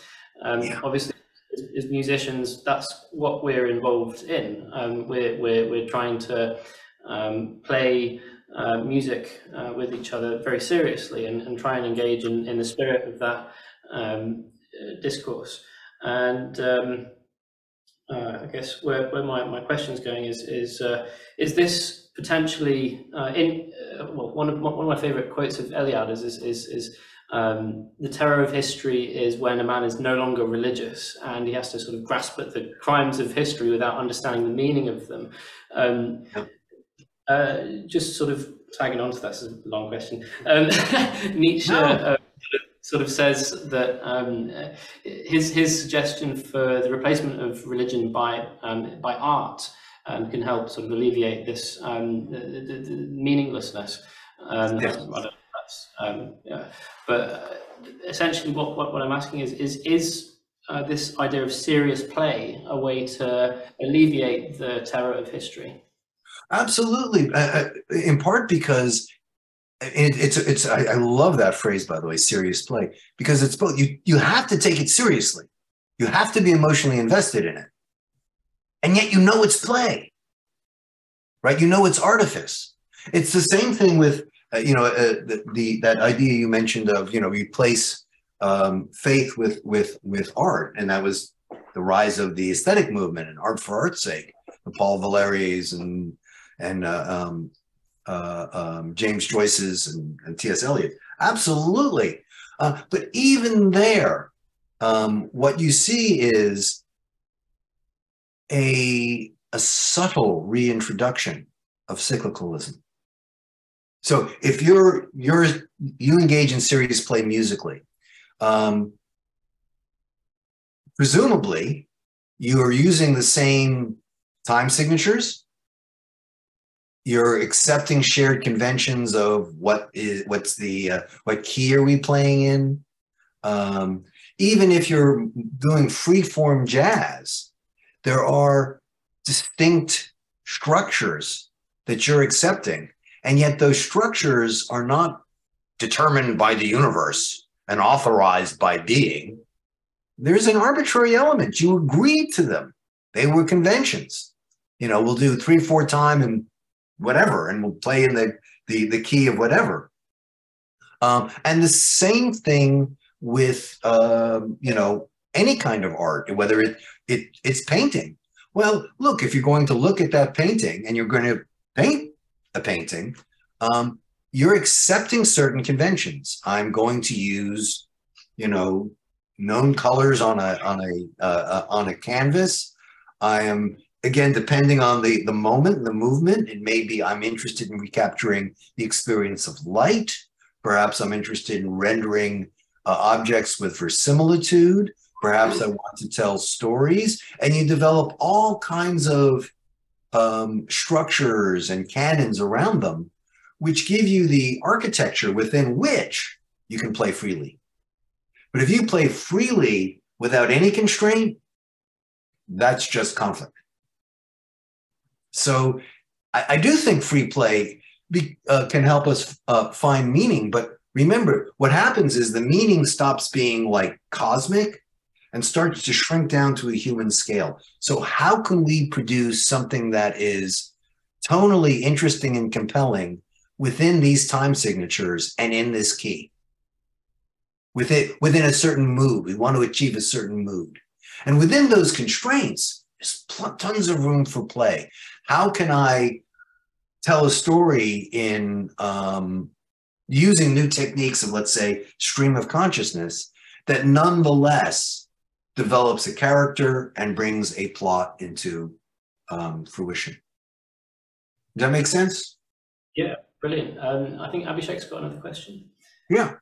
Um, yeah. Obviously, as, as, musicians, that's what we're involved in. Um, we're, we're, we're trying to um, play uh, music uh, with each other very seriously and, and try and engage in, in the spirit of that um, uh, discourse. And um, uh, I guess where, where my, my question is going is, is, uh, is this potentially uh, in uh, well, one of one of my favorite quotes of Eliade is is is, is um, the terror of history is when a man is no longer religious and he has to sort of grasp at the crimes of history without understanding the meaning of them. Um, uh, just sort of tagging on to that, is a long question. Um, Nietzsche uh, sort of says that um, his his suggestion for the replacement of religion by um, by art um, can help sort of alleviate this um, the, the, the meaninglessness. Um, yeah. Um, yeah. But essentially, what, what, what I'm asking is is is uh, this idea of serious play a way to alleviate the terror of history? Absolutely, uh, uh in part because it, it's it's I, I, love that phrase by the way, serious play, because it's both. You you have to take it seriously. You have to be emotionally invested in it and yet you know it's play, right? You know it's artifice. It's the same thing with uh, you know, uh, the, the that idea you mentioned of you know replace um, faith with with with art, and that was the rise of the aesthetic movement and art for art's sake, the Paul Valery's and and uh, um, uh, um, James Joyce's and, and T.S. Eliot. Absolutely, uh, but even there, um, what you see is a a subtle reintroduction of cyclicalism. So if you're you're you engage in serious play musically, um, presumably you are using the same time signatures. You're accepting shared conventions of what is what's the uh, what key are we playing in. Um, even if you're doing free form jazz, there are distinct structures that you're accepting and yet those structures are not determined by the universe and authorized by being. There's an arbitrary element. You agreed to them. They were conventions. You know, we'll do three, four time and whatever, and we'll play in the the, the key of whatever. Um, and the same thing with um, you know any kind of art, whether it it it's painting. Well, look, if you're going to look at that painting and you're going to paint a painting, um, you're accepting certain conventions. I'm going to use, you know, known colors on a on a uh, uh, on a canvas. I am again depending on the the moment, the movement. It may be I'm interested in recapturing the experience of light. Perhaps I'm interested in rendering uh, objects with verisimilitude. Perhaps I want to tell stories, and you develop all kinds of um, structures and canons around them, which give you the architecture within which you can play freely. But if you play freely without any constraint, that's just conflict. So I, I do think free play be, uh, can help us uh, find meaning. But remember, what happens is the meaning stops being like cosmic and starts to shrink down to a human scale. So, how can we produce something that is tonally interesting and compelling within these time signatures and in this key? Within, within a certain mood, we want to achieve a certain mood. And within those constraints, there's tons of room for play. How can I tell a story in um, using new techniques of, let's say, stream of consciousness that nonetheless develops a character and brings a plot into um, fruition. Does that make sense? Yeah, brilliant. Um, I think Abhishek's got another question. Yeah.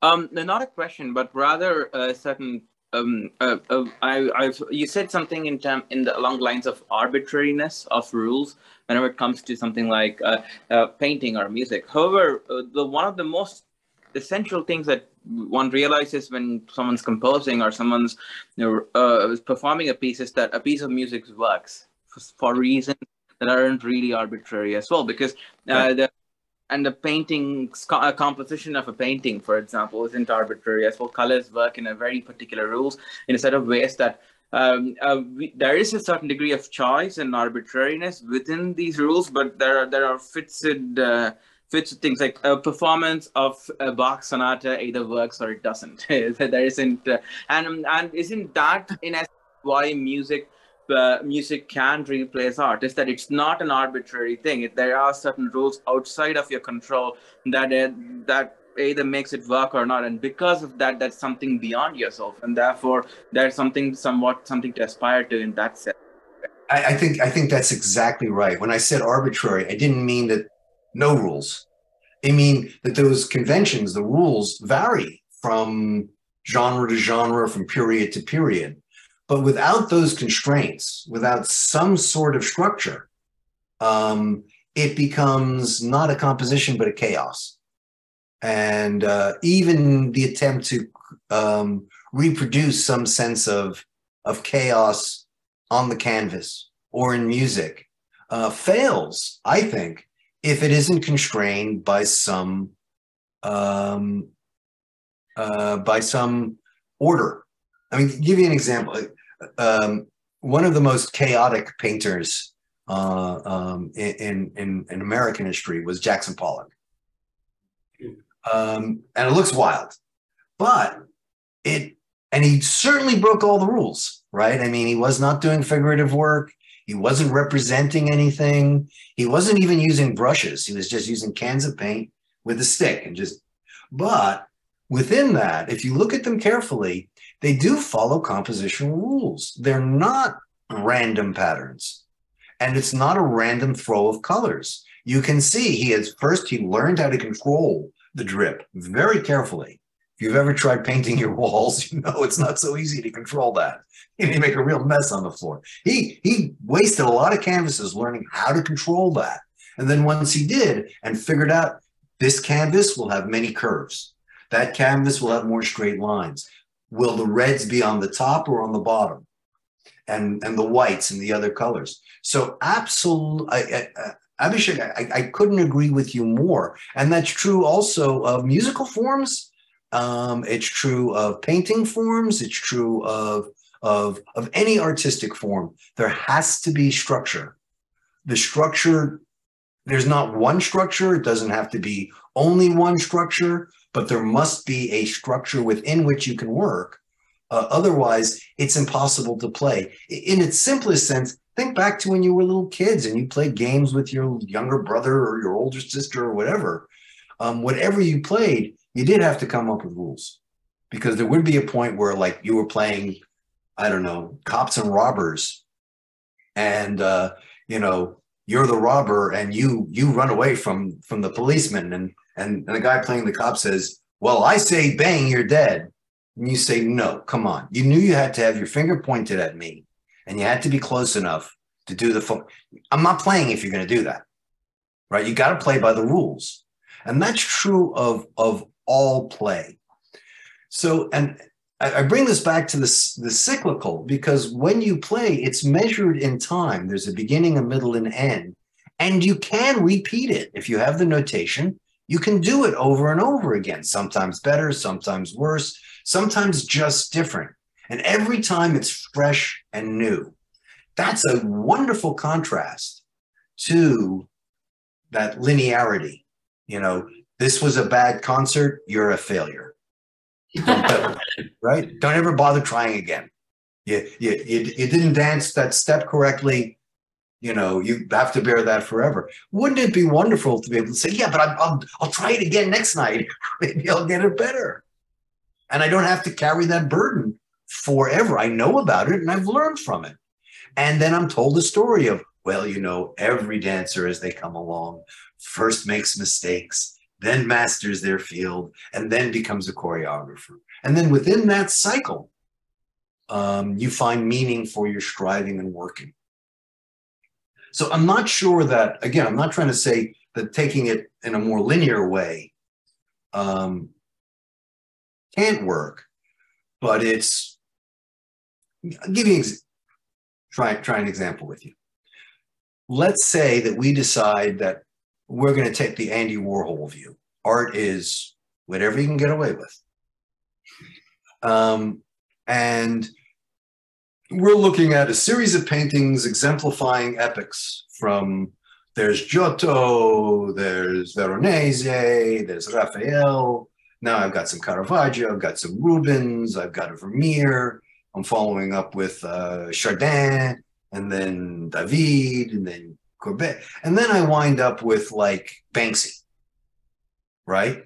Um, not a question, but rather a certain. Um, uh, uh, I, I've, you said something in term in the along lines of arbitrariness of rules whenever it comes to something like uh, uh painting or music. However, uh, the one of the most essential things that one realizes when someone's composing or someone's you know, uh, performing a piece is that a piece of music works for, for reasons that aren't really arbitrary as well because uh, right. the and the painting composition of a painting for example isn't arbitrary as well colors work in a very particular rules in a set of ways that um, uh, we, there is a certain degree of choice and arbitrariness within these rules but there are there are fixed uh, things like a performance of a Bach sonata either works or it doesn't. there isn't, uh, and and isn't that in essence why music uh, music can replace art is that it's not an arbitrary thing. There are certain rules outside of your control that uh, that either makes it work or not, and because of that, that's something beyond yourself, and therefore there's something somewhat something to aspire to in that sense. I, I think I think that's exactly right. When I said arbitrary, I didn't mean that no rules. I mean that those conventions, the rules vary from genre to genre, from period to period. But without those constraints, without some sort of structure, um, it becomes not a composition, but a chaos. And uh, even the attempt to um, reproduce some sense of, of chaos on the canvas or in music uh, fails, I think, if it isn't constrained by some um, uh, by some order. I mean, give you an example. Um, one of the most chaotic painters uh, um, in, in, in American history was Jackson Pollock. Um, and it looks wild, but it, and he certainly broke all the rules, right? I mean, he was not doing figurative work. He wasn't representing anything. He wasn't even using brushes. He was just using cans of paint with a stick and just, but within that, if you look at them carefully, they do follow compositional rules. They're not random patterns. And it's not a random throw of colors. You can see he has first, he learned how to control the drip very carefully. If you've ever tried painting your walls, you know it's not so easy to control that. You make a real mess on the floor. He he wasted a lot of canvases learning how to control that. And then once he did and figured out this canvas will have many curves. That canvas will have more straight lines. Will the reds be on the top or on the bottom? And and the whites and the other colors. So absolutely, I, I, Abhishek, I, I couldn't agree with you more. And that's true also of musical forms. Um, it's true of painting forms. It's true of of, of any artistic form, there has to be structure. The structure, there's not one structure, it doesn't have to be only one structure, but there must be a structure within which you can work. Uh, otherwise, it's impossible to play. In its simplest sense, think back to when you were little kids and you played games with your younger brother or your older sister or whatever. Um, whatever you played, you did have to come up with rules because there would be a point where like you were playing I don't know, cops and robbers. And uh, you know, you're the robber and you you run away from from the policeman and and, and the guy playing the cop says, Well, I say bang, you're dead. And you say, No, come on. You knew you had to have your finger pointed at me and you had to be close enough to do the phone. I'm not playing if you're gonna do that. Right? You got to play by the rules. And that's true of of all play. So and I, bring this back to the, the cyclical because when you play, it's measured in time. There's a beginning, a middle, and end. And you can repeat it. If you have the notation, you can do it over and over again, sometimes better, sometimes worse, sometimes just different. And every time it's fresh and new. That's a wonderful contrast to that linearity. You know, this was a bad concert, you're a failure right? Don't ever bother trying again. You, you, you, you didn't dance that step correctly. You know, you have to bear that forever. Wouldn't it be wonderful to be able to say, yeah, but i I'll, I'll try it again next night. Maybe I'll get it better. And I don't have to carry that burden forever. I know about it and I've learned from it. And then I'm told a story of, well, you know, every dancer as they come along first makes mistakes then masters their field, and then becomes a choreographer. And then within that cycle, um, you find meaning for your striving and working. So I'm not sure that, again, I'm not trying to say that taking it in a more linear way um, can't work, but it's, I'll give you, try, try an example with you. Let's say that we decide that we're going to take the Andy Warhol view. Art is whatever you can get away with. Um, and we're looking at a series of paintings exemplifying epics from there's Giotto, there's Veronese, there's Raphael. Now I've got some Caravaggio, I've got some Rubens, I've got a Vermeer. I'm following up with uh, Chardin, and then David, and then Courbet. And then I wind up with like Banksy, right?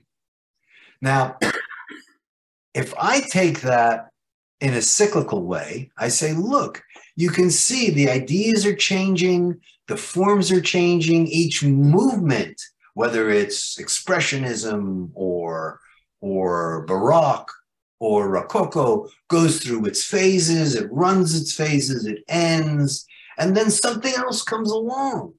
Now, if I take that in a cyclical way, I say, look, you can see the ideas are changing, the forms are changing, each movement, whether it's expressionism or or baroque or rococo goes through its phases, it runs its phases, it ends, and then something else comes along.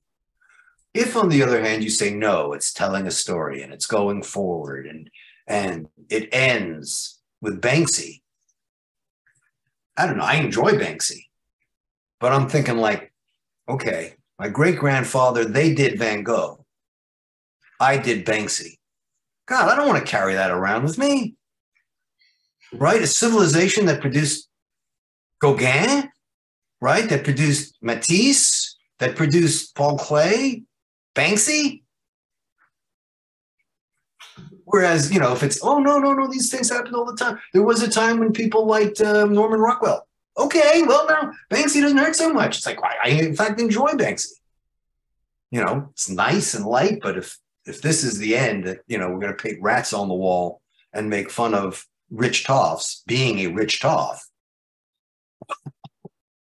If, on the other hand, you say no, it's telling a story and it's going forward and and it ends with Banksy. I don't know. I enjoy Banksy, but I'm thinking like, okay, my great grandfather they did Van Gogh. I did Banksy. God, I don't want to carry that around with me. Right? A civilization that produced Gauguin, right? That produced Matisse, that produced Paul Klee, Banksy? Whereas, you know, if it's, oh, no, no, no, these things happen all the time. There was a time when people liked uh, Norman Rockwell. Okay, well, now Banksy doesn't hurt so much. It's like, I, I in fact enjoy Banksy. You know, it's nice and light, but if if this is the end, that you know, we're going to paint rats on the wall and make fun of Rich Toffs being a Rich Toff.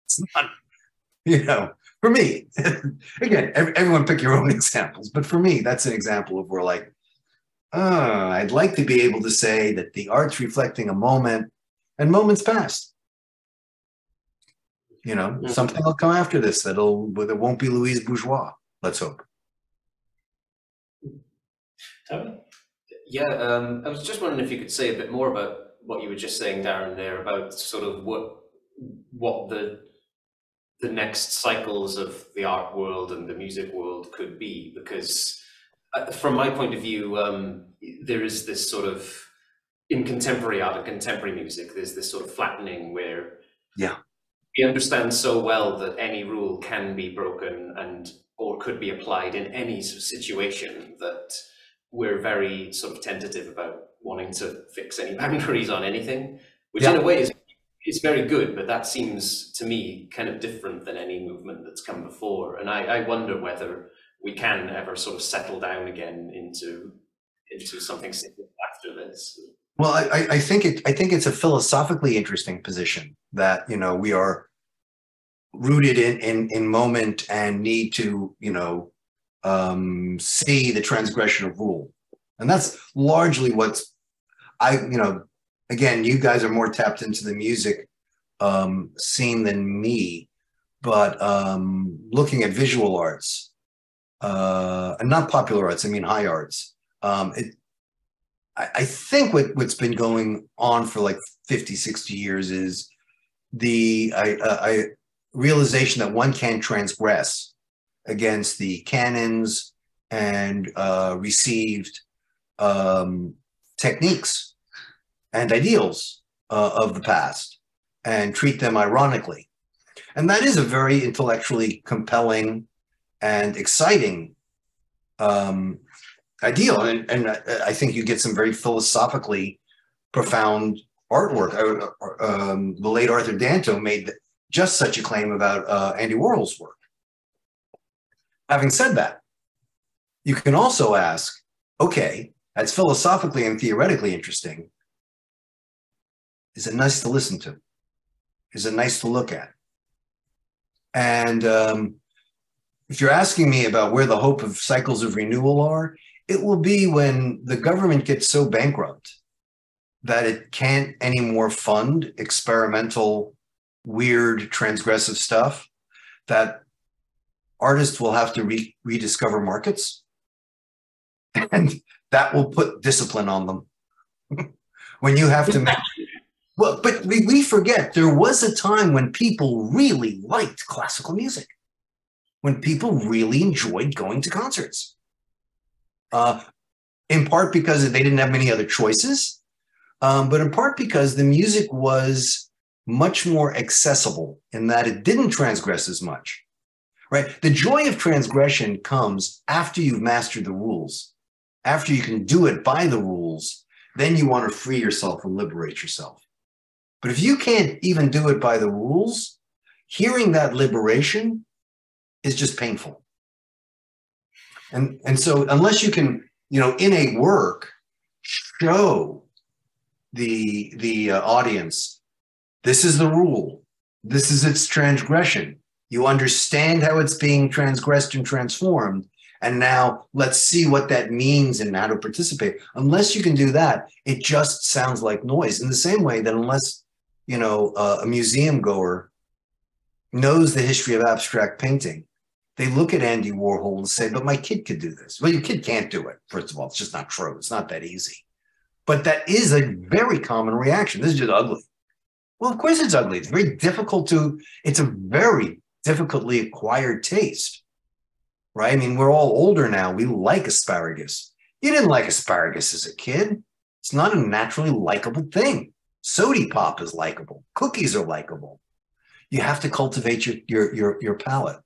it's not, you know, for me, again, everyone pick your own examples, but for me, that's an example of where like, uh, I'd like to be able to say that the art's reflecting a moment and moments past. You know, mm-hmm. something will come after this that'll, but it won't be Louise Bourgeois. Let's hope. Tony? Yeah, um, I was just wondering if you could say a bit more about what you were just saying, Darren, there about sort of what what the the next cycles of the art world and the music world could be, because from my point of view, um, there is this sort of in contemporary art and contemporary music, there's this sort of flattening where yeah we understand so well that any rule can be broken and or could be applied in any situation that we're very sort of tentative about wanting to fix any boundaries on anything, which yeah. in a way is is very good, but that seems to me kind of different than any movement that's come before. And I, I wonder whether we can ever sort of settle down again into into something after this. Well, I, I think it I think it's a philosophically interesting position that you know we are rooted in in in moment and need to you know um, see the transgression of rule. And that's largely what's, I, you know, again, you guys are more tapped into the music um, scene than me, but um, looking at visual arts, uh, and not popular arts, I mean high arts. Um, it, I, I think what, what's been going on for like 50, 60 years is the I, uh, I realization that one can transgress against the canons and uh, received um, techniques and ideals uh, of the past and treat them ironically. And that is a very intellectually compelling and exciting um, ideal. And, and I think you get some very philosophically profound artwork. I, um, the late Arthur Danto made just such a claim about uh, Andy Warhol's work. Having said that, you can also ask, okay, that's philosophically and theoretically interesting. Is it nice to listen to? Is it nice to look at? And um, if you're asking me about where the hope of cycles of renewal are, it will be when the government gets so bankrupt that it can't anymore fund experimental, weird, transgressive stuff, that artists will have to re- rediscover markets. And that will put discipline on them. When you have to make well but we, we forget there was a time when people really liked classical music when people really enjoyed going to concerts uh, in part because they didn't have many other choices um, but in part because the music was much more accessible in that it didn't transgress as much right? The joy of transgression comes after you've mastered the rules, after you can do it by the rules, then you want to free yourself and liberate yourself. But if you can't even do it by the rules, hearing that liberation is just painful. And, and so unless you can, you know, in a work, show the, the uh, audience, this is the rule, this is its transgression, you understand how it's being transgressed and transformed. And now let's see what that means and how to participate. Unless you can do that, it just sounds like noise. In the same way that unless, you know, uh, a museum goer knows the history of abstract painting, they look at Andy Warhol and say, but my kid could do this. Well, your kid can't do it. First of all, it's just not true. It's not that easy. But that is a very common reaction. This is just ugly. Well, of course it's ugly. It's very difficult to, it's a very difficultly acquired taste, right? I mean, we're all older now. We like asparagus. You didn't like asparagus as a kid. It's not a naturally likable thing. Sody pop is likable. Cookies are likable. You have to cultivate your your your, your palate.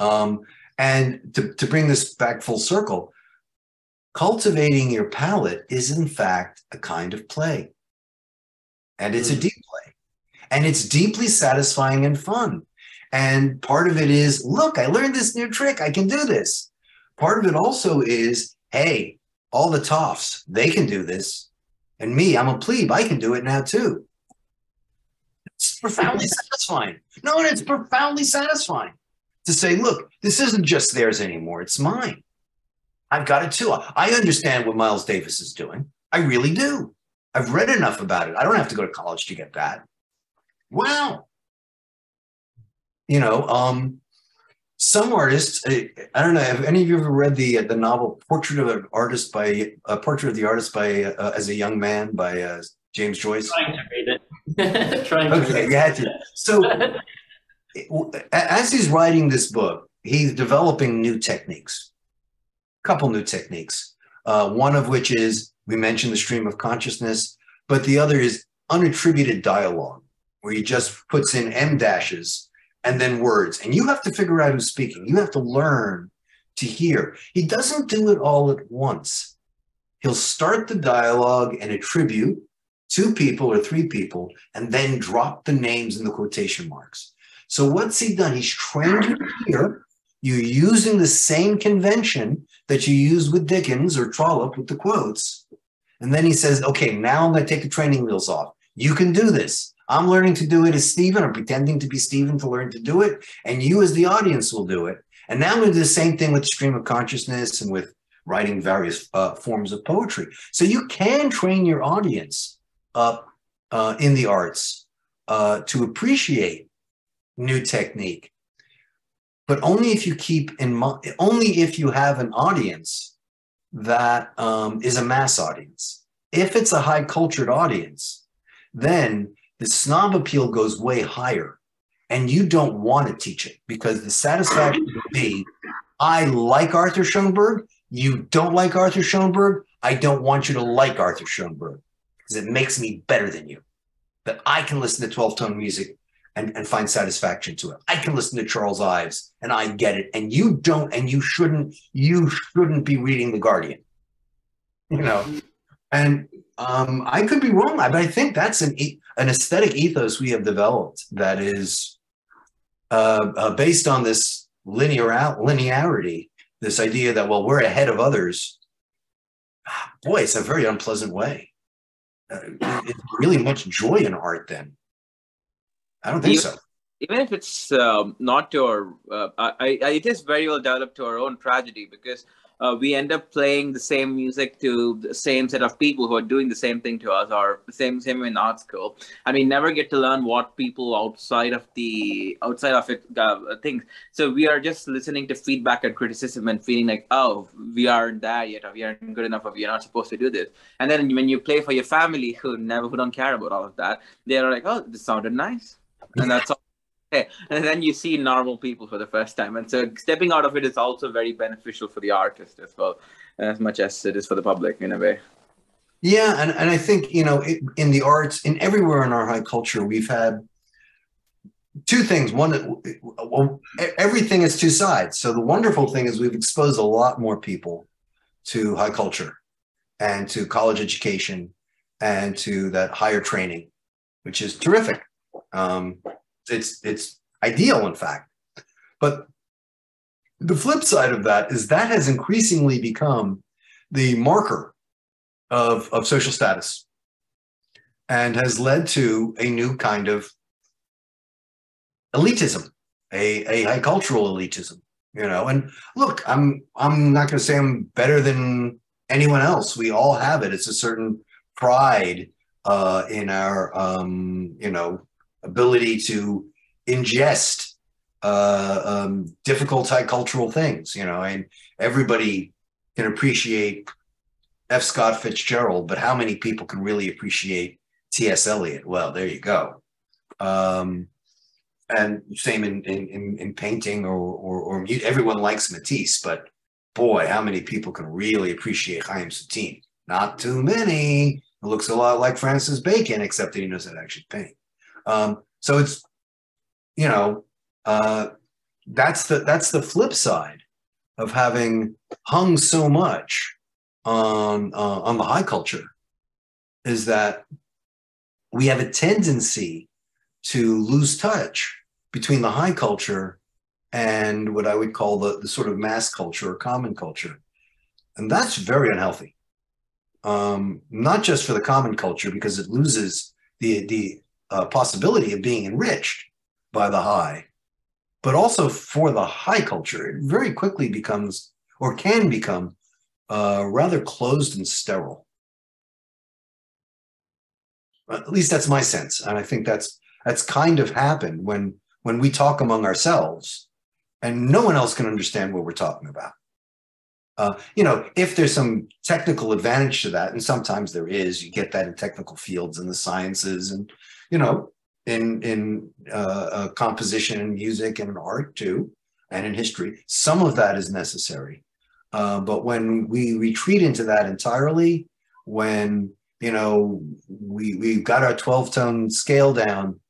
Um, and to, to bring this back full circle, cultivating your palate is in fact a kind of play. And it's a Mm. deep play. And it's deeply satisfying and fun. And part of it is, look, I learned this new trick. I can do this. Part of it also is, hey, all the toffs, they can do this. And me, I'm a plebe. I can do it now too. It's profoundly satisfying. No, and it's profoundly satisfying to say, look, this isn't just theirs anymore. It's mine. I've got it too. I understand what Miles Davis is doing. I really do. I've read enough about it. I don't have to go to college to get that. Wow. You know, um, some artists. I, I don't know. Have any of you ever read the the novel "Portrait of an Artist" by uh, "Portrait of the Artist" by uh, as a young man by uh, James Joyce? Trying to read it. Trying to Okay, read you had to. So it. As he's writing this book, he's developing new techniques, a couple new techniques. Uh, one of which is we mentioned the stream of consciousness, but the other is unattributed dialogue, where he just puts in M dashes and then words, and you have to figure out who's speaking. You have to learn to hear. He doesn't do it all at once. He'll start the dialogue and attribute two people or three people, and then drop the names in the quotation marks. So what's he done? He's trained you here. You're using the same convention that you used with Dickens or Trollope with the quotes. And then he says, okay, now I'm going to take the training wheels off. You can do this. I'm learning to do it as Stephen. I'm pretending to be Stephen to learn to do it. And you, as the audience, will do it. And now I'm going to do the same thing with stream of consciousness and with writing various uh, forms of poetry. So you can train your audience up uh, in the arts uh, to appreciate new technique, but only if you keep in mind, only if you have an audience that um, is a mass audience. If it's a high cultured audience, then the snob appeal goes way higher, and you don't want to teach it because the satisfaction would be, I like Arthur Schoenberg. You don't like Arthur Schoenberg. I don't want you to like Arthur Schoenberg because it makes me better than you. That I can listen to 12 tone music and, and find satisfaction to it. I can listen to Charles Ives and I get it. And you don't, and you shouldn't, you shouldn't be reading The Guardian. You know, and um, I could be wrong, but I think that's an an aesthetic ethos we have developed that is uh, uh, based on this linear linearity, this idea that well we're ahead of others. Boy, it's a very unpleasant way. Uh, it's really much joy in art then. I don't think Even- so. even if it's um, not to our, uh, I, I, it is very well developed to our own tragedy because uh, we end up playing the same music to the same set of people who are doing the same thing to us or the same same in art school. And we never get to learn what people outside of the outside of it uh, think. So we are just listening to feedback and criticism and feeling like oh we aren't there yet or we aren't good enough or we are not supposed to do this. And then when you play for your family who never who don't care about all of that they're like oh this sounded nice and that's all and then you see normal people for the first time and so stepping out of it is also very beneficial for the artist as well as much as it is for the public in a way Yeah, and, and I think, you know, it, in the arts, in everywhere in our high culture, we've had two things. One, well, everything is two sides. So the wonderful thing is we've exposed a lot more people to high culture and to college education and to that higher training, which is terrific. Um, it's it's ideal, in fact. But the flip side of that is that has increasingly become the marker of, of social status and has led to a new kind of elitism, a, a high cultural elitism, you know. And look, I'm I'm not gonna say I'm better than anyone else. We all have it. It's a certain pride uh, in our um, you know ability to ingest uh, um, difficult high cultural things, you know, and everybody can appreciate F. Scott Fitzgerald, but how many people can really appreciate T.S. Eliot? Well, there you go. Um, and same in, in, in, in painting or, or, or. Everyone likes Matisse, but boy, how many people can really appreciate Chaim Soutine? Not too many. It looks a lot like Francis Bacon, except that he knows how to actually paint. Um, so it's, you know, uh, that's the that's the flip side of having hung so much on uh, on the high culture is that we have a tendency to lose touch between the high culture and what I would call the, the sort of mass culture or common culture. And that's very unhealthy. Um, not just for the common culture, because it loses the, the uh, possibility of being enriched by the high, but also for the high culture. It very quickly becomes or can become uh, rather closed and sterile. At least that's my sense, and I think that's that's kind of happened when when we talk among ourselves, and no one else can understand what we're talking about. Uh, you know, if there's some technical advantage to that, and sometimes there is, you get that in technical fields in the sciences, and you know, in in uh, uh, composition and music and art too, and in history, some of that is necessary. Uh, but when we retreat into that entirely, when you know we we've got our 12 tone scale down,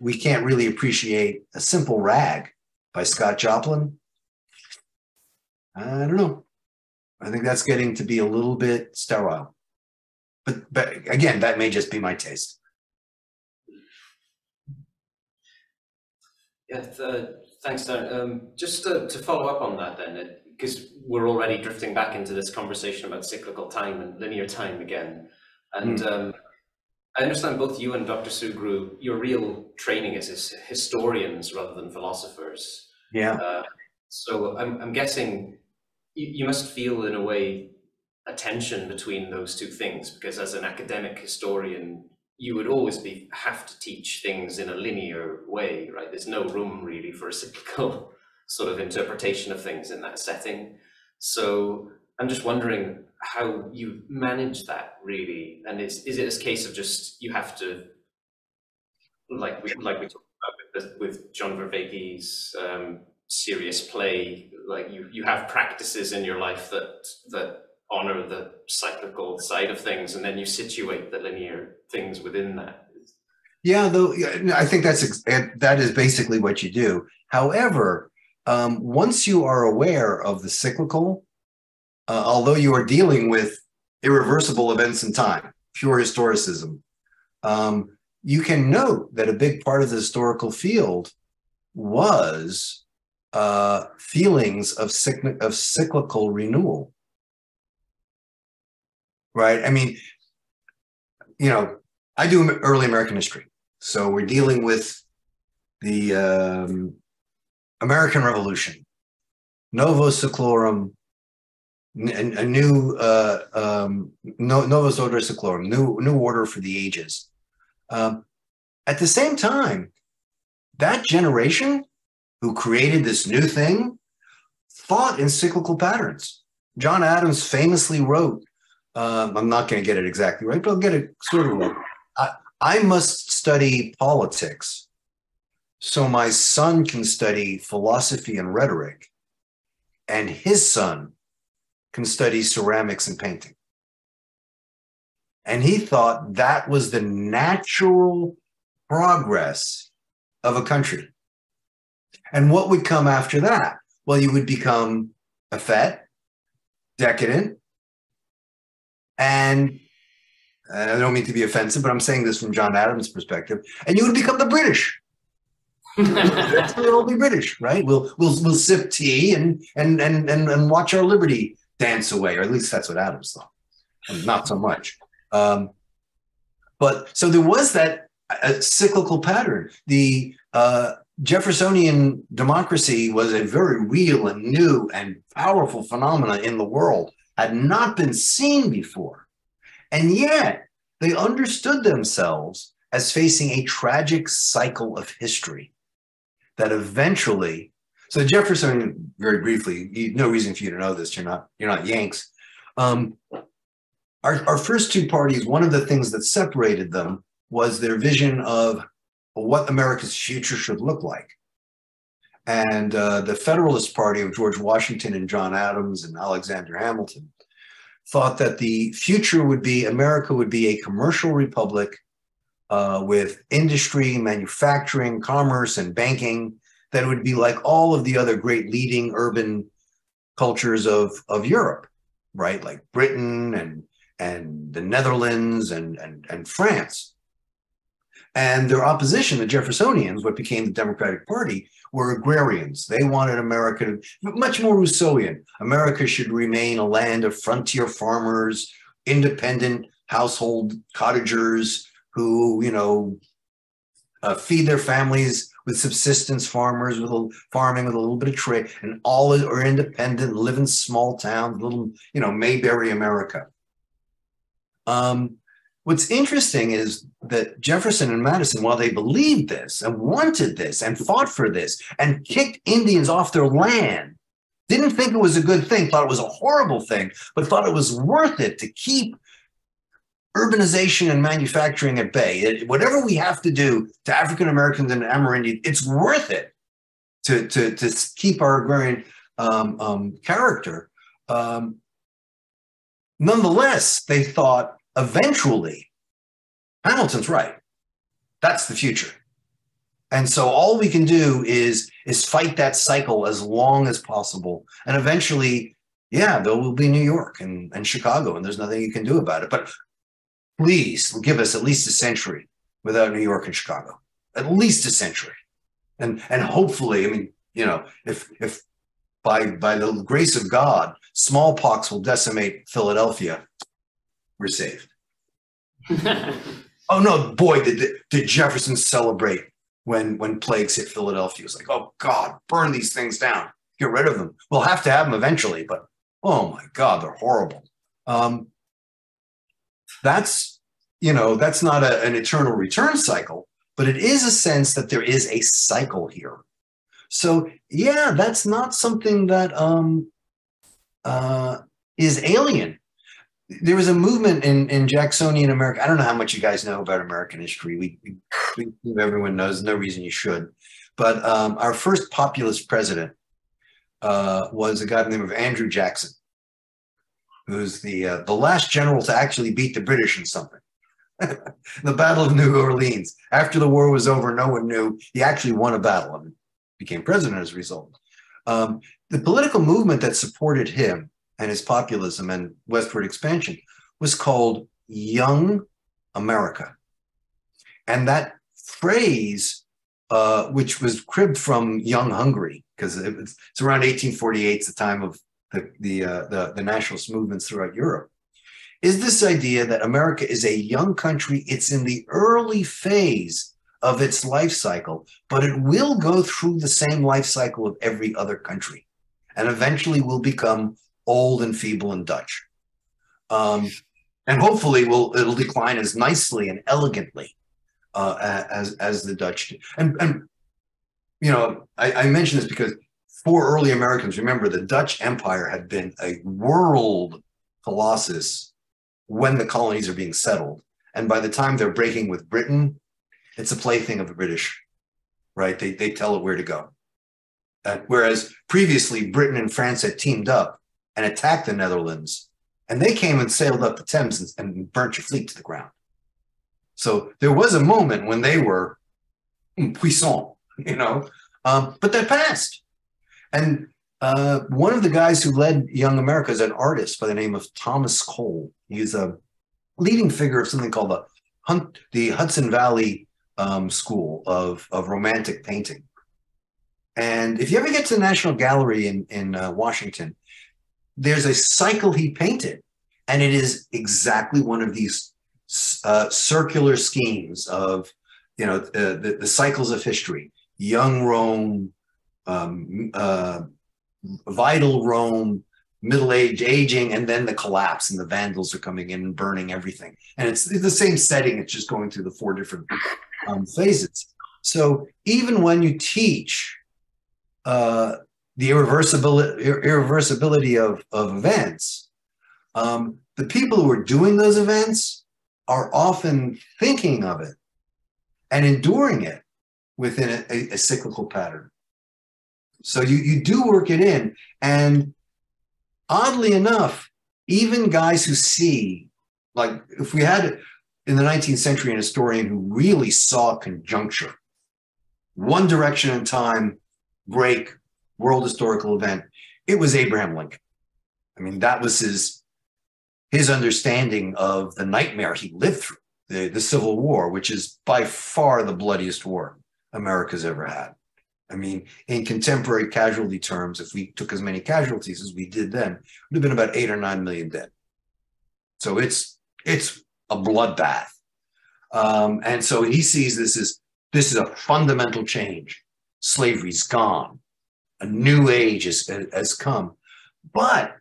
we can't really appreciate a simple rag by Scott Joplin. I don't know. I think that's getting to be a little bit sterile. But but again, that may just be my taste. Yeah, th- thanks, Darren. Um, just to, to follow up on that, then, because we're already drifting back into this conversation about cyclical time and linear time again. And mm. um, I understand both you and Dr. Sugrue, your real training is as historians rather than philosophers. Yeah. Uh, so I'm, I'm guessing you, you must feel, in a way, a tension between those two things, because as an academic historian, you would always be have to teach things in a linear way, right? There's no room really for a cyclical sort of interpretation of things in that setting. So I'm just wondering how you manage that really, and is is it a case of just you have to, like we like we talked about with, with John Vervaeke's um, serious play, like you you have practices in your life that that honor the cyclical side of things, and then you situate the linear things within that. Yeah, though I think that's that is basically what you do. However, um, once you are aware of the cyclical, uh, although you are dealing with irreversible events in time, pure historicism, um, you can note that a big part of the historical field was uh, feelings of, of cyclical renewal. Right? I mean, you know, I do early American history. So we're dealing with the um, American Revolution, Novus Seclorum, a, a new uh, um, Novus Ordo Seclorum, new new order for the ages. Um, at the same time, that generation who created this new thing thought in cyclical patterns. John Adams famously wrote, um, I'm not going to get it exactly right, but I'll get it sort of right. I, I must study politics so my son can study philosophy and rhetoric, and his son can study ceramics and painting. And he thought that was the natural progress of a country. And what would come after that? Well, you would become a effete, decadent, and I don't mean to be offensive, but I'm saying this from John Adams' perspective, and you would become the British. we'll be British, right? We'll we'll we'll sip tea and and and and, and watch our liberty dance away, or at least that's what Adams thought. And not so much. Um, but so there was that uh, cyclical pattern. The uh, Jeffersonian democracy was a very real and new and powerful phenomena in the world, had not been seen before. And yet they understood themselves as facing a tragic cycle of history that eventually so Jefferson, very briefly, no reason for you to know this. You're not you're not Yanks. Um, our, our first two parties, one of the things that separated them was their vision of what America's future should look like. And uh, the Federalist Party of George Washington and John Adams and Alexander Hamilton thought that the future would be America would be a commercial republic uh, with industry, manufacturing, commerce, and banking that would be like all of the other great leading urban cultures of, of Europe. right? Like Britain and and the Netherlands and and, and France. And their opposition, the Jeffersonians, what became the Democratic Party, were agrarians. They wanted America to, much more Rousseauian. America should remain a land of frontier farmers, independent household cottagers who, you know, uh, feed their families with subsistence farmers, with a, farming with a little bit of trade, and all are independent, live in small towns, little, you know, Mayberry America. Um, what's interesting is that Jefferson and Madison, while they believed this and wanted this and fought for this and kicked Indians off their land, didn't think it was a good thing, thought it was a horrible thing, but thought it was worth it to keep urbanization and manufacturing at bay. Whatever we have to do to African Americans and Amerindians, it's worth it to, to, to keep our agrarian um, um, character. Um, nonetheless, they thought eventually, Hamilton's right. That's the future. And so all we can do is is fight that cycle as long as possible. And eventually, yeah, there will be New York and, and Chicago, and there's nothing you can do about it. But please give us at least a century without New York and Chicago. At least a century. And and hopefully, I mean, you know, if if by by the grace of God, smallpox will decimate Philadelphia, we're saved. oh no, boy, did, did Jefferson celebrate when when plagues hit Philadelphia. It was like, oh God, burn these things down, get rid of them. We'll have to have them eventually, but oh my God, they're horrible. Um, that's you know that's not a, an eternal return cycle, but it is a sense that there is a cycle here. So yeah, that's not something that um, uh, is alien there was a movement in, in Jacksonian America. I don't know how much you guys know about American history. We, we, everyone knows. No reason you should. But um, our first populist president uh, was a guy by the name of Andrew Jackson, who's the uh, the last general to actually beat the British in something. the Battle of New Orleans. After the war was over, no one knew he actually won a battle and became president as a result. Um, the political movement that supported him and his populism and westward expansion was called Young America. And that phrase, uh, which was cribbed from Young Hungary, because it's, it's, around 1848, it's the time of the, the, uh, the, the nationalist movements throughout Europe, is this idea that America is a young country. It's in the early phase of its life cycle, but it will go through the same life cycle of every other country and eventually will become old and feeble and Dutch. Um, and hopefully will it'll decline as nicely and elegantly uh, as as the Dutch do. And and you know I, I mention this because for early Americans, remember the Dutch Empire had been a world colossus when the colonies are being settled, and by the time they're breaking with Britain, it's a plaything of the British, right? They they tell it where to go. Uh, whereas previously Britain and France had teamed up and attacked the Netherlands. And they came and sailed up the Thames and, and burnt your fleet to the ground. So there was a moment when they were puissant, you know, um, but that passed. And uh, one of the guys who led Young America is an artist by the name of Thomas Cole. He's a leading figure of something called the, Hunt, the Hudson Valley um, School of, of Romantic Painting. And if you ever get to the National Gallery in, in uh, Washington, there's a cycle he painted, and it is exactly one of these uh, circular schemes of, you know, uh, the, the cycles of history. Young Rome, um, uh, vital Rome, middle age, aging, and then the collapse, and the Vandals are coming in and burning everything. And it's the same setting; it's just going through the four different um, phases. So even when you teach uh, the irreversibility, irreversibility of, of events, um, the people who are doing those events are often thinking of it and enduring it within a, a, a cyclical pattern. So you, you do work it in. And oddly enough, even guys who see, like if we had in the 19th century an historian who really saw conjuncture, one direction in time break world historical event, it was Abraham Lincoln. I mean, that was his his understanding of the nightmare he lived through, the, the Civil War, which is by far the bloodiest war America's ever had. I mean, in contemporary casualty terms, if we took as many casualties as we did then, it would have been about eight or nine million dead. So it's it's a bloodbath. Um, and so he sees this as this is a fundamental change. Slavery's gone. A new age has, has come. But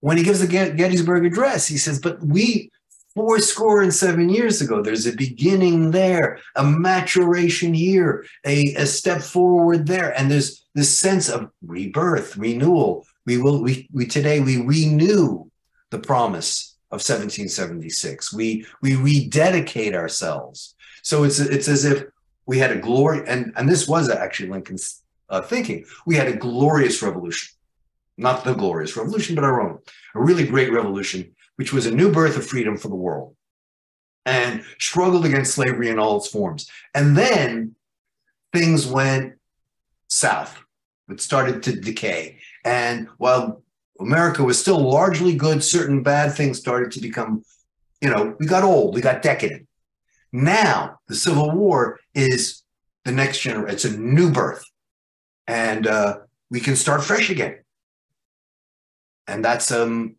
when he gives the Gettysburg Address, he says, but we, four score and seven years ago, there's a beginning there, a maturation here, a, a step forward there. And there's this sense of rebirth, renewal. We will, we, we today, we renew the promise of 1776. We, we rededicate ourselves. So it's, it's as if we had a glory, and, and this was actually Lincoln's uh, thinking. We had a glorious revolution not the glorious revolution, but our own, a really great revolution, which was a new birth of freedom for the world and struggled against slavery in all its forms. And then things went south. It started to decay. And while America was still largely good, certain bad things started to become, you know, we got old, we got decadent. Now the Civil War is the next generation, it's a new birth. And uh, we can start fresh again. And that's um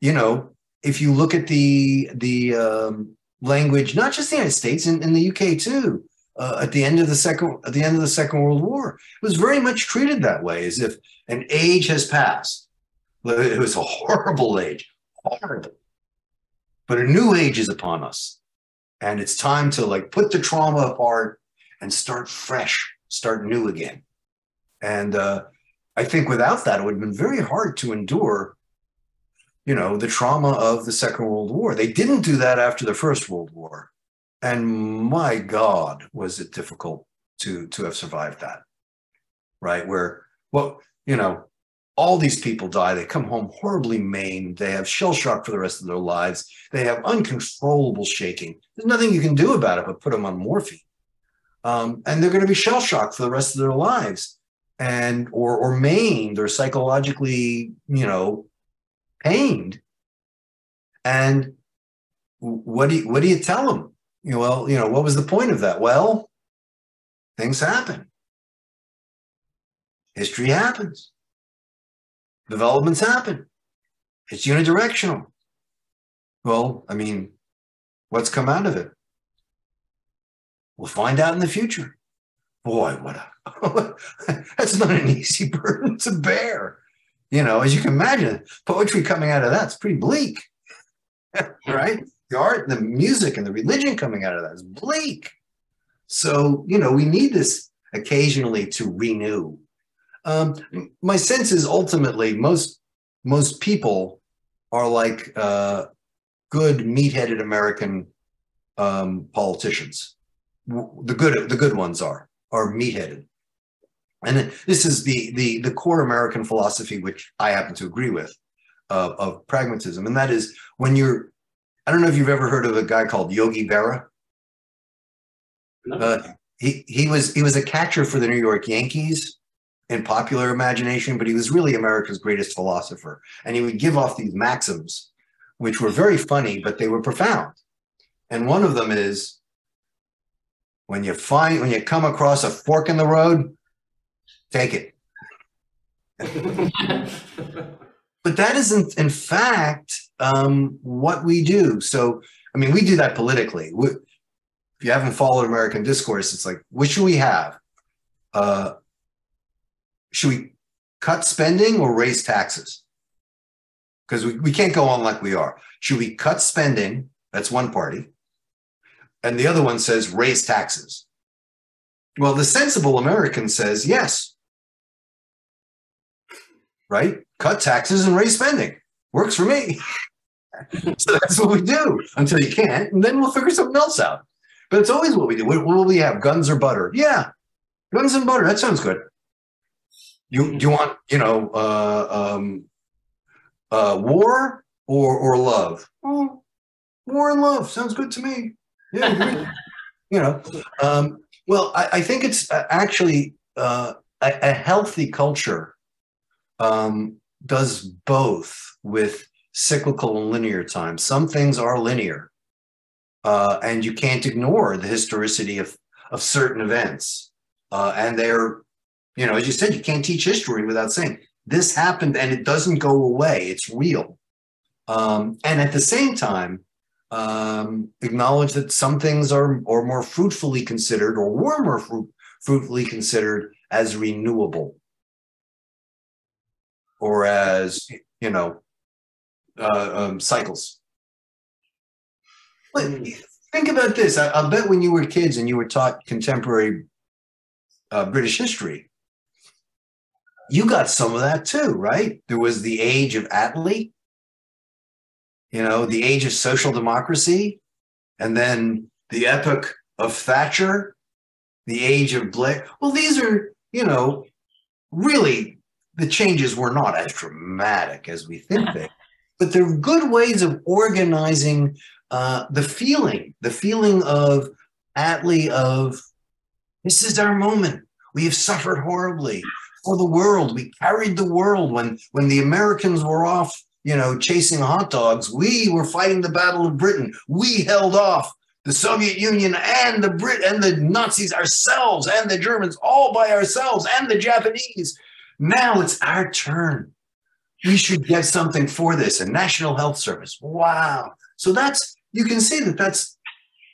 you know if you look at the the um, language not just the united states in, in the uk too uh, at the end of the second at the end of the second world war it was very much treated that way as if an age has passed. It was a horrible age horrible. But a new age is upon us and it's time to like put the trauma apart and start fresh start new again and uh, I think without that, it would have been very hard to endure, you know, the trauma of the Second World War. They didn't do that after the First World War. And my God, was it difficult to, to have survived that, right? Where, well, you know, all these people die. They come home horribly maimed. They have shell shock for the rest of their lives. They have uncontrollable shaking. There's nothing you can do about it but put them on morphine. Um, and they're going to be shell shocked for the rest of their lives and or or maimed or psychologically, you know, pained. And what do you, what do you tell them? You know, well, you know, what was the point of that? Well, things happen. History happens. Developments happen. It's unidirectional. Well, I mean, what's come out of it? We'll find out in the future. Boy, what a that's not an easy burden to bear. You know, as you can imagine, poetry coming out of that's pretty bleak, right? The art, the music, and the religion coming out of that is bleak. So, you know, we need this occasionally to renew. Um, my sense is ultimately most most people are like uh, good meat-headed American um, politicians. The good the good ones are are meat-headed. And this is the, the, the core American philosophy, which I happen to agree with, uh, of pragmatism. And that is when you're, I don't know if you've ever heard of a guy called Yogi Berra. No. Uh, he, he was he was a catcher for the New York Yankees in popular imagination, but he was really America's greatest philosopher. And he would give off these maxims, which were very funny, but they were profound. And one of them is when you find when you come across a fork in the road, take it. but that isn't, in fact, um, what we do. So, I mean, we do that politically. We, if you haven't followed American discourse, it's like, what should we have? Uh, should we cut spending or raise taxes? Because we, we can't go on like we are. Should we cut spending? That's one party. And the other one says raise taxes. Well, the sensible American says yes, right? Cut taxes and raise spending. Works for me. so that's what we do until you can't, and then we'll figure something else out. But it's always what we do. What, will we have? Guns or butter? Yeah, guns and butter. That sounds good. You do you want you know uh, um, uh, war or or love? War and love sounds good to me. You know. Um, well, I, I, think it's uh, actually uh, a, a healthy culture um, does both with cyclical and linear time. Some things are linear, uh, and you can't ignore the historicity of of certain events. Uh, and they're, you know, as you said, you can't teach history without saying this happened and it doesn't go away. It's real. Um, and at the same time, um, acknowledge that some things are or more fruitfully considered or were more fruit, fruitfully considered as renewable or as you know uh, um, cycles. But think about this. I, will bet when you were kids and you were taught contemporary uh, British history, you got some of that too, right? There was the age of Attlee, you know, the age of social democracy, and then the epoch of Thatcher, the age of Blair. Well, these are, you know, really the changes were not as dramatic as we think they, but they're good ways of organizing uh, the feeling, the feeling of Attlee of this is our moment. We have suffered horribly for the world. We carried the world when when the Americans were off, you know, chasing hot dogs. We were fighting the Battle of Britain. We held off the Soviet Union and the Brit and the Nazis ourselves and the Germans all by ourselves and the Japanese. Now it's our turn. We should get something for this. A National Health Service. Wow. So that's you can see that that's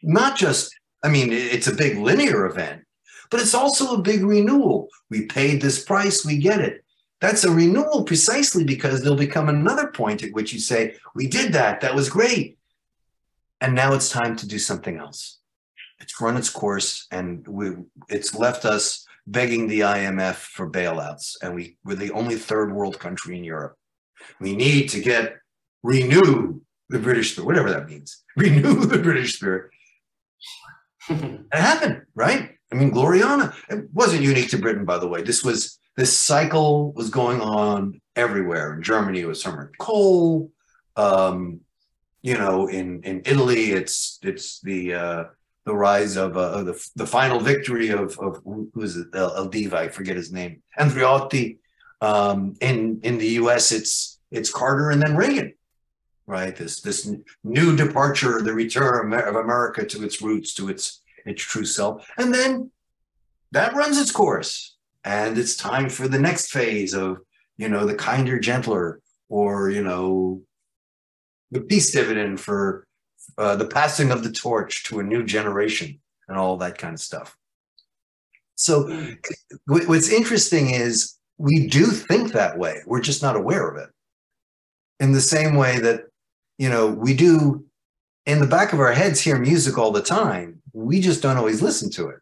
not just, I mean, it's a big linear event, but it's also a big renewal. We paid this price, we get it. That's a renewal precisely because there'll become another point at which you say, we did that, that was great. And now it's time to do something else. It's run its course and we, it's left us begging the IMF for bailouts. And we, we're the only third world country in Europe. We need to get renew the British spirit, whatever that means. Renew the British spirit. it happened, right? I mean, Gloriana. It wasn't unique to Britain, by the way. This was this cycle was going on everywhere. In Germany, it was Helmut Kohl. Um, you know, in in Italy, it's it's the uh, the rise of uh, the the final victory of of who is it? El, Divo, I forget his name. Andreotti. Um, in in the U.S., it's it's Carter and then Reagan right? This this new departure, the return of America to its roots, to its its true self, and then that runs its course, and it's time for the next phase of you know the kinder, gentler, or you know the peace dividend for uh, the passing of the torch to a new generation and all that kind of stuff. So, what's interesting is we do think that way. We're just not aware of it. In the same way that you know, we do in the back of our heads hear music all the time. We just don't always listen to it.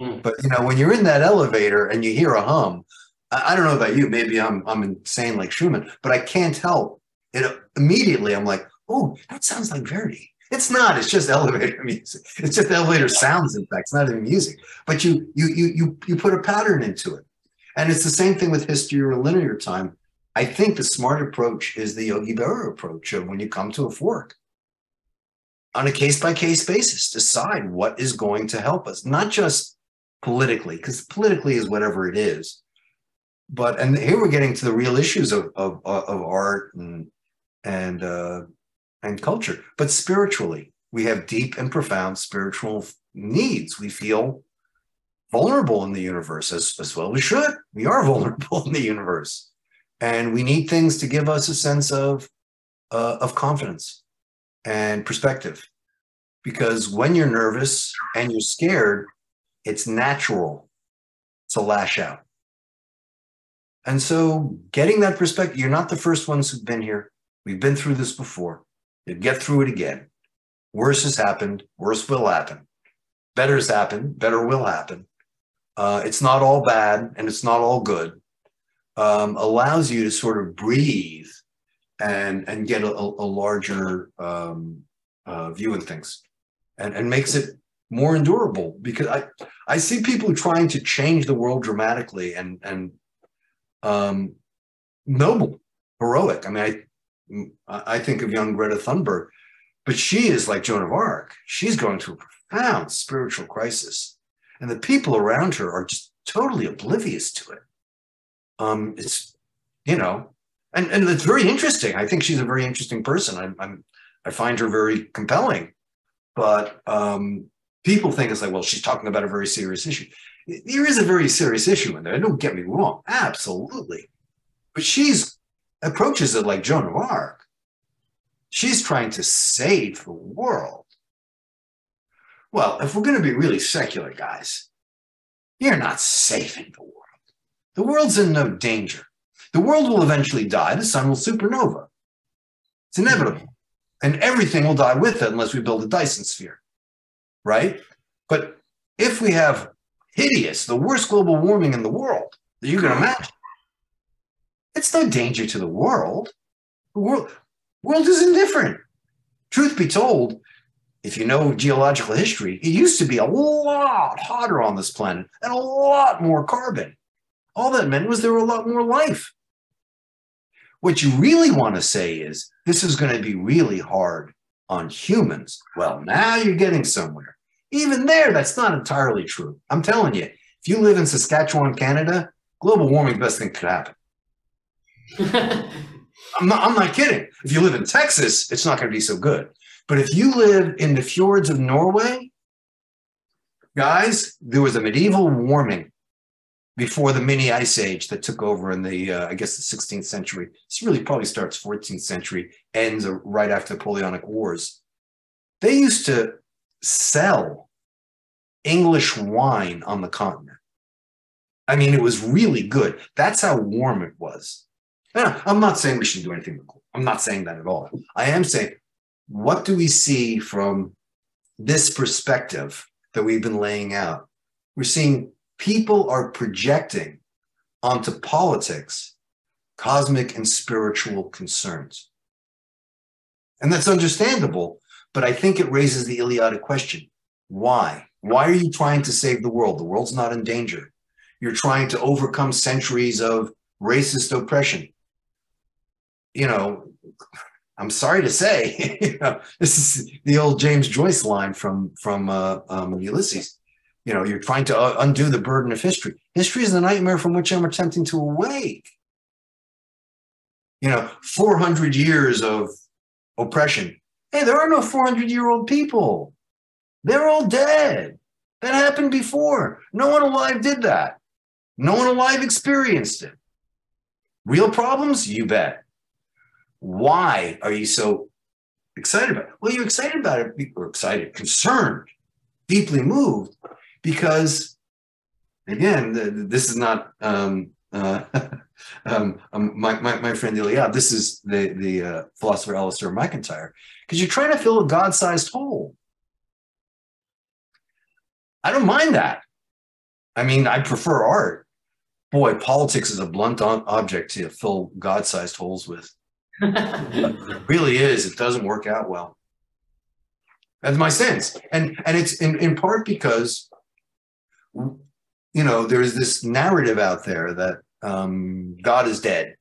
Mm. But you know, when you're in that elevator and you hear a hum, I, I don't know about you, maybe I'm I'm insane like Schumann, but I can't help it immediately. I'm like, oh, that sounds like Verdi. It's not. It's just elevator music. It's just elevator sounds. In fact, it's not even music. But you you you you you put a pattern into it, and it's the same thing with history or linear time. I think the smart approach is the Yogi Berra approach of when you come to a fork. On a case by case basis, decide what is going to help us, not just politically, because politically is whatever it is. But and here we're getting to the real issues of of, of art and and uh, and culture, but spiritually, we have deep and profound spiritual needs. We feel vulnerable in the universe as, as well we should. We are vulnerable in the universe and we need things to give us a sense of uh, of confidence and perspective because when you're nervous and you're scared it's natural to lash out. And so getting that perspective you're not the first ones who've been here. We've been through this before. You get through it again. Worse has happened. Worse will happen. Better has happened. Better will happen. Uh, it's not all bad and it's not all good. Um, allows you to sort of breathe and and get a, a larger um, uh, view of things, and and makes it more endurable. Because I I see people trying to change the world dramatically and and um, noble, heroic. I mean, I I think of young Greta Thunberg, but she is like Joan of Arc. She's going through a profound spiritual crisis, and the people around her are just totally oblivious to it um, it's, you know, and and it's very interesting. I think she's a very interesting person. I'm, I'm I find her very compelling, but um, people think it's like, well, she's talking about a very serious issue. There is a very serious issue in there. Don't get me wrong, absolutely, but she's approaches it like Joan of Arc. She's trying to save the world. Well, if we're going to be really secular, guys, you're not saving the world. The world's in no danger. The world will eventually die. The sun will supernova. It's inevitable. And everything will die with it unless we build a Dyson sphere, right? But if we have hideous, the worst global warming in the world that you can imagine, it's no danger to the world. The world, world is indifferent. Truth be told, if you know geological history, it used to be a lot hotter on this planet and a lot more carbon. All that meant was there were a lot more life. What you really want to say is this is going to be really hard on humans. Well, now you're getting somewhere. Even there, that's not entirely true. I'm telling you, if you live in Saskatchewan, Canada, global warming best thing could happen. I'm not, I'm not kidding. If you live in Texas, it's not going to be so good. But if you live in the fjords of Norway, guys, there was a medieval warming before the mini ice age that took over in the uh, I guess the 16th century. This really probably starts 14th century, ends right after the Napoleonic Wars. They used to sell English wine on the continent. I mean, it was really good. That's how warm it was. Now, I'm not saying we should do anything. I'm not saying that at all. I am saying, what do we see from this perspective that we've been laying out? We're seeing people are projecting onto politics cosmic and spiritual concerns. And that's understandable, but I think it raises the Eliadic question why? Why are you trying to save the world? The world's not in danger. You're trying to overcome centuries of racist oppression. You know, I'm sorry to say, you know, this is the old James Joyce line from from uh, um, Ulysses you know you're trying to uh, undo the burden of history history is the nightmare from which i'm attempting to awake you know 400 years of oppression hey there are no 400 year old people. They're all dead. That happened before. No one alive did that. No one alive experienced it. Real problems? You bet. Why are you so excited about it? Well you're excited about it or excited concerned deeply moved because again, this is not um, uh, um, um, my, my, my friend Eliade. This is the the uh, philosopher Alasdair MacIntyre, because you're trying to fill a God-sized hole. I don't mind that. I mean, I prefer art. Boy, politics is a blunt object to fill God-sized holes with. it really is. It doesn't work out well. That's my sense, and and it's in, in part because you know, there's this narrative out there that um, God is dead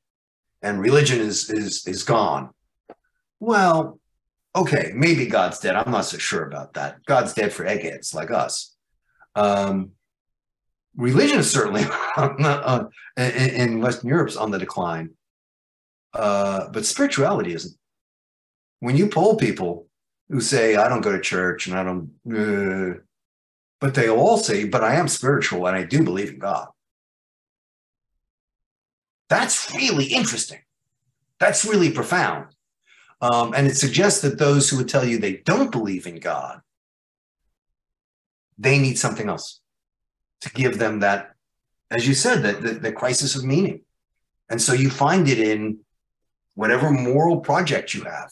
and religion is is is gone. Well, okay, maybe God's dead. I'm not so sure about that. God's dead for eggheads like us. Um, religion is certainly in, in Western Europe's on the decline, uh, but spirituality isn't. When you poll people who say, "I don't go to church and I don't," uh, but they all say, but I am spiritual and I do believe in God. That's really interesting. That's really profound. Um, and it suggests that those who would tell you they don't believe in God, they need something else to give them that, as you said, that the, the crisis of meaning. And so you find it in whatever moral project you have.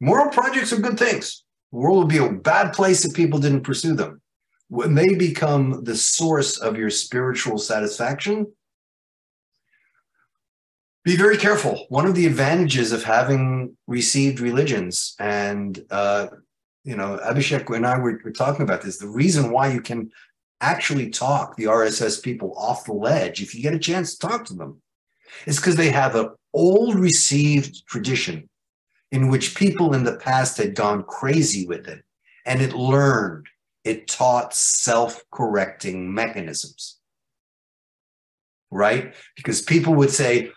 Moral projects are good things. The world would be a bad place if people didn't pursue them. When they become the source of your spiritual satisfaction, be very careful. One of the advantages of having received religions, and uh, you know, Abhishek and I were, were talking about this. The reason why you can actually talk the RSS people off the ledge, if you get a chance to talk to them, is because they have an old received tradition in which people in the past had gone crazy with it and it learned, it taught self correcting mechanisms. Right? Because people would say,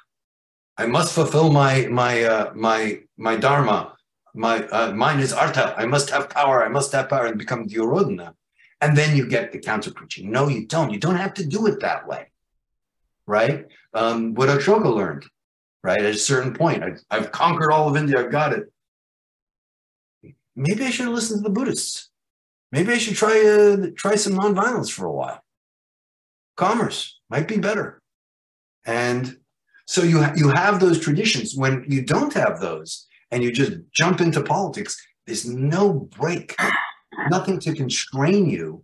I must fulfill my my uh, my my dharma. My uh, mine is artha. I must have power. I must have power and become Duryodhana. And then you get the counter preaching. No, you don't. You don't have to do it that way, right? Um, what Ashoka learned, right? At a certain point, I, I've conquered all of India. I've got it. Maybe I should listen to the Buddhists. Maybe I should try uh, try some nonviolence for a while. Commerce might be better, and so you ha- you have those traditions. When you don't have those, and you just jump into politics, there's no break, nothing to constrain you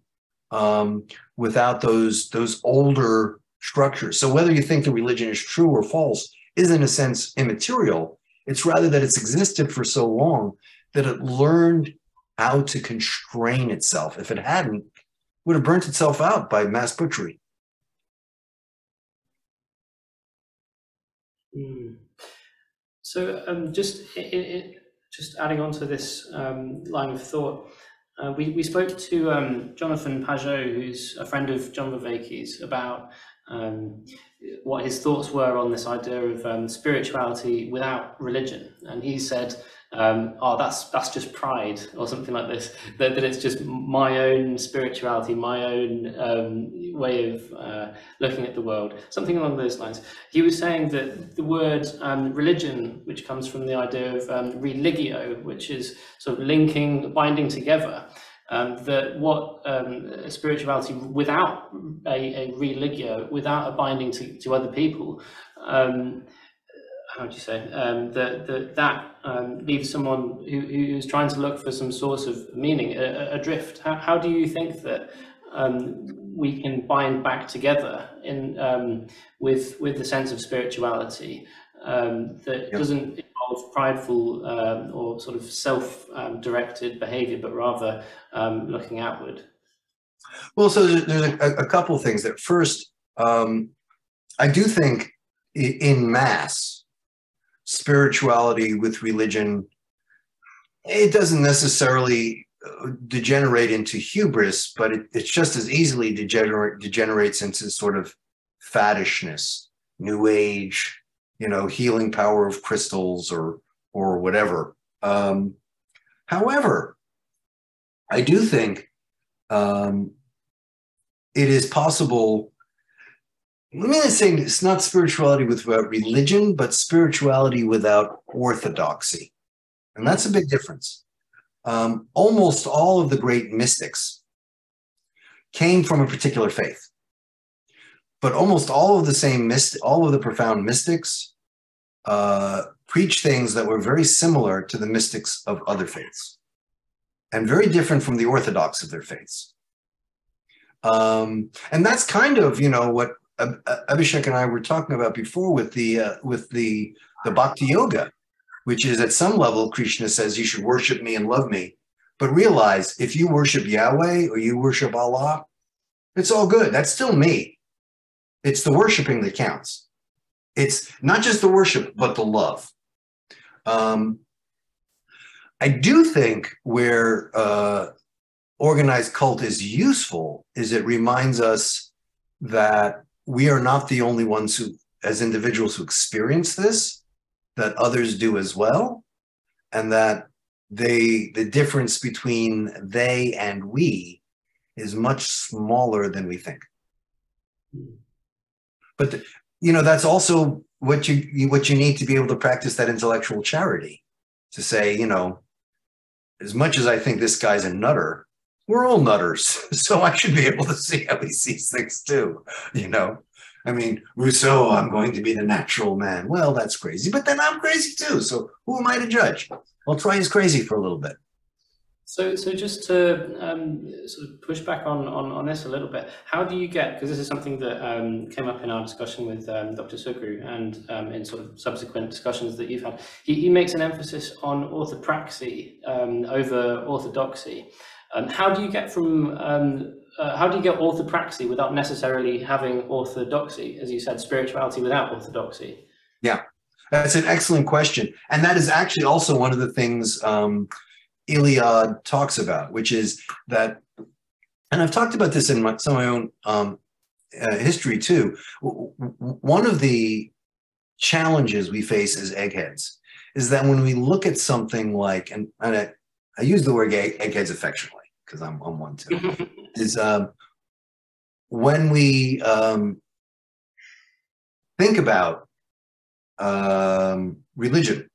um, without those those older structures. So whether you think the religion is true or false is in a sense immaterial. It's rather that it's existed for so long that it learned how to constrain itself. If it hadn't, it would have burnt itself out by mass butchery. Mm. So um, just it, it, just adding on to this um, line of thought, uh, we, we spoke to um, Jonathan Pageau, who's a friend of John Vervaeke's, about um, what his thoughts were on this idea of um, spirituality without religion. And he said um, oh, that's that's just pride or something like this. That, that it's just my own spirituality, my own um, way of uh, looking at the world, something along those lines. He was saying that the word um, religion, which comes from the idea of um, religio, which is sort of linking, binding together. Um, that what um, spirituality without a, a religio, without a binding to, to other people, how do you say um, that that that um, leaves someone who, who's trying to look for some source of meaning adrift. How, how do you think that um, we can bind back together in um, with with the sense of spirituality um, that yep. doesn't involve prideful um, or sort of self-directed behavior, but rather looking outward? Well, so there's a, a couple of things. That first, I do think in mass spirituality with religion, it doesn't necessarily uh, degenerate into hubris, but it, it's just as easily degenerate, degenerates into sort of faddishness, new age, you know, healing power of crystals or or whatever. Um, however, I do think um, it is possible let me say it's not spirituality without religion, but spirituality without orthodoxy. And that's a big difference. Um, almost all of the great mystics came from a particular faith. But almost all of the same myst- all of the profound mystics uh, preach things that were very similar to the mystics of other faiths and very different from the orthodox of their faiths. Um, and that's kind of, you know, what Abhishek and I were talking about before with the uh, with the the bhakti yoga, which is at some level Krishna says you should worship me and love me, but realize if you worship Yahweh or you worship Allah, it's all good. That's still me. It's the worshiping that counts. It's not just the worship, but the love. Um, I do think where uh, organized cult is useful is it reminds us that we are not the only ones who, as individuals, who experience this, that others do as well, and that they, the difference between they and we is much smaller than we think. But, the, you know, that's also what you, what you need to be able to practice that intellectual charity to say, you know, as much as I think this guy's a nutter, we're all nutters. So I should be able to see how he sees things too, you know? I mean, Rousseau, I'm going to be the natural man. Well, that's crazy, but then I'm crazy too. So who am I to judge? I'll try his crazy for a little bit. So, so just to um, sort of push back on, on, on this a little bit, how do you get, because this is something that um, came up in our discussion with um, Dr. Sugrue and um, in sort of subsequent discussions that you've had, he, he makes an emphasis on orthopraxy um, over orthodoxy. Um, how do you get from um, uh, how do you get orthopraxy without necessarily having orthodoxy, as you said, spirituality without orthodoxy? Yeah, that's an excellent question, and that is actually also one of the things um, Eliade talks about, which is that, and I've talked about this in my, some of my own um, uh, history too. One of the challenges we face as eggheads is that when we look at something like, and, and I, I use the word egg, eggheads affectionately because I'm, I'm one too, is um, when we um, think about um, religion,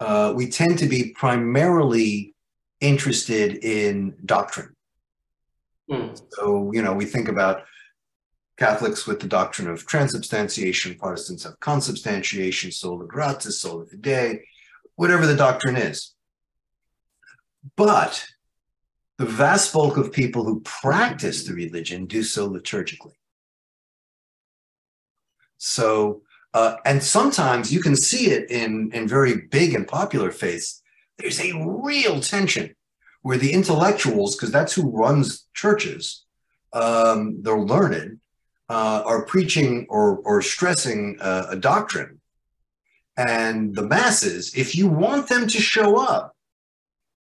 uh, we tend to be primarily interested in doctrine. Mm. So, you know, we think about Catholics with the doctrine of transubstantiation, Protestants have consubstantiation, sola gratia, sola fide, whatever the doctrine is. But the vast bulk of people who practice the religion do so liturgically. So, uh, and sometimes you can see it in, in very big and popular faiths. There's a real tension where the intellectuals, because that's who runs churches, um, they're learned, uh, are preaching or, or stressing uh, a doctrine. And the masses, if you want them to show up,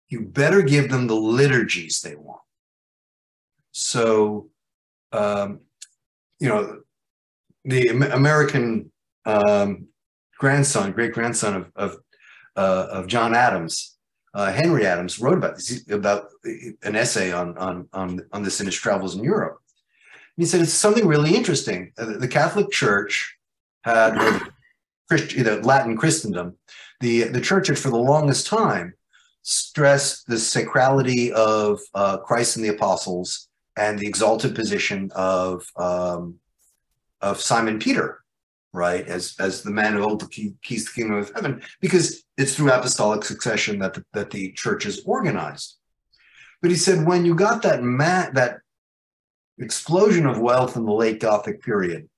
you better give them the liturgies they want. So, um, you know, the American um, grandson, great grandson of of, uh, of John Adams, uh, Henry Adams, wrote about this about an essay on on on on this in his travels in Europe. He said it's something really interesting. Uh, the Catholic Church had Christ, you know, Latin Christendom. The the church had for the longest time stressed the sacrality of uh, Christ and the apostles and the exalted position of um, of Simon Peter, right, as as the man who holds the key, keys to the kingdom of heaven, because it's through apostolic succession that the, that the church is organized. But he said when you got that ma- that explosion of wealth in the late Gothic period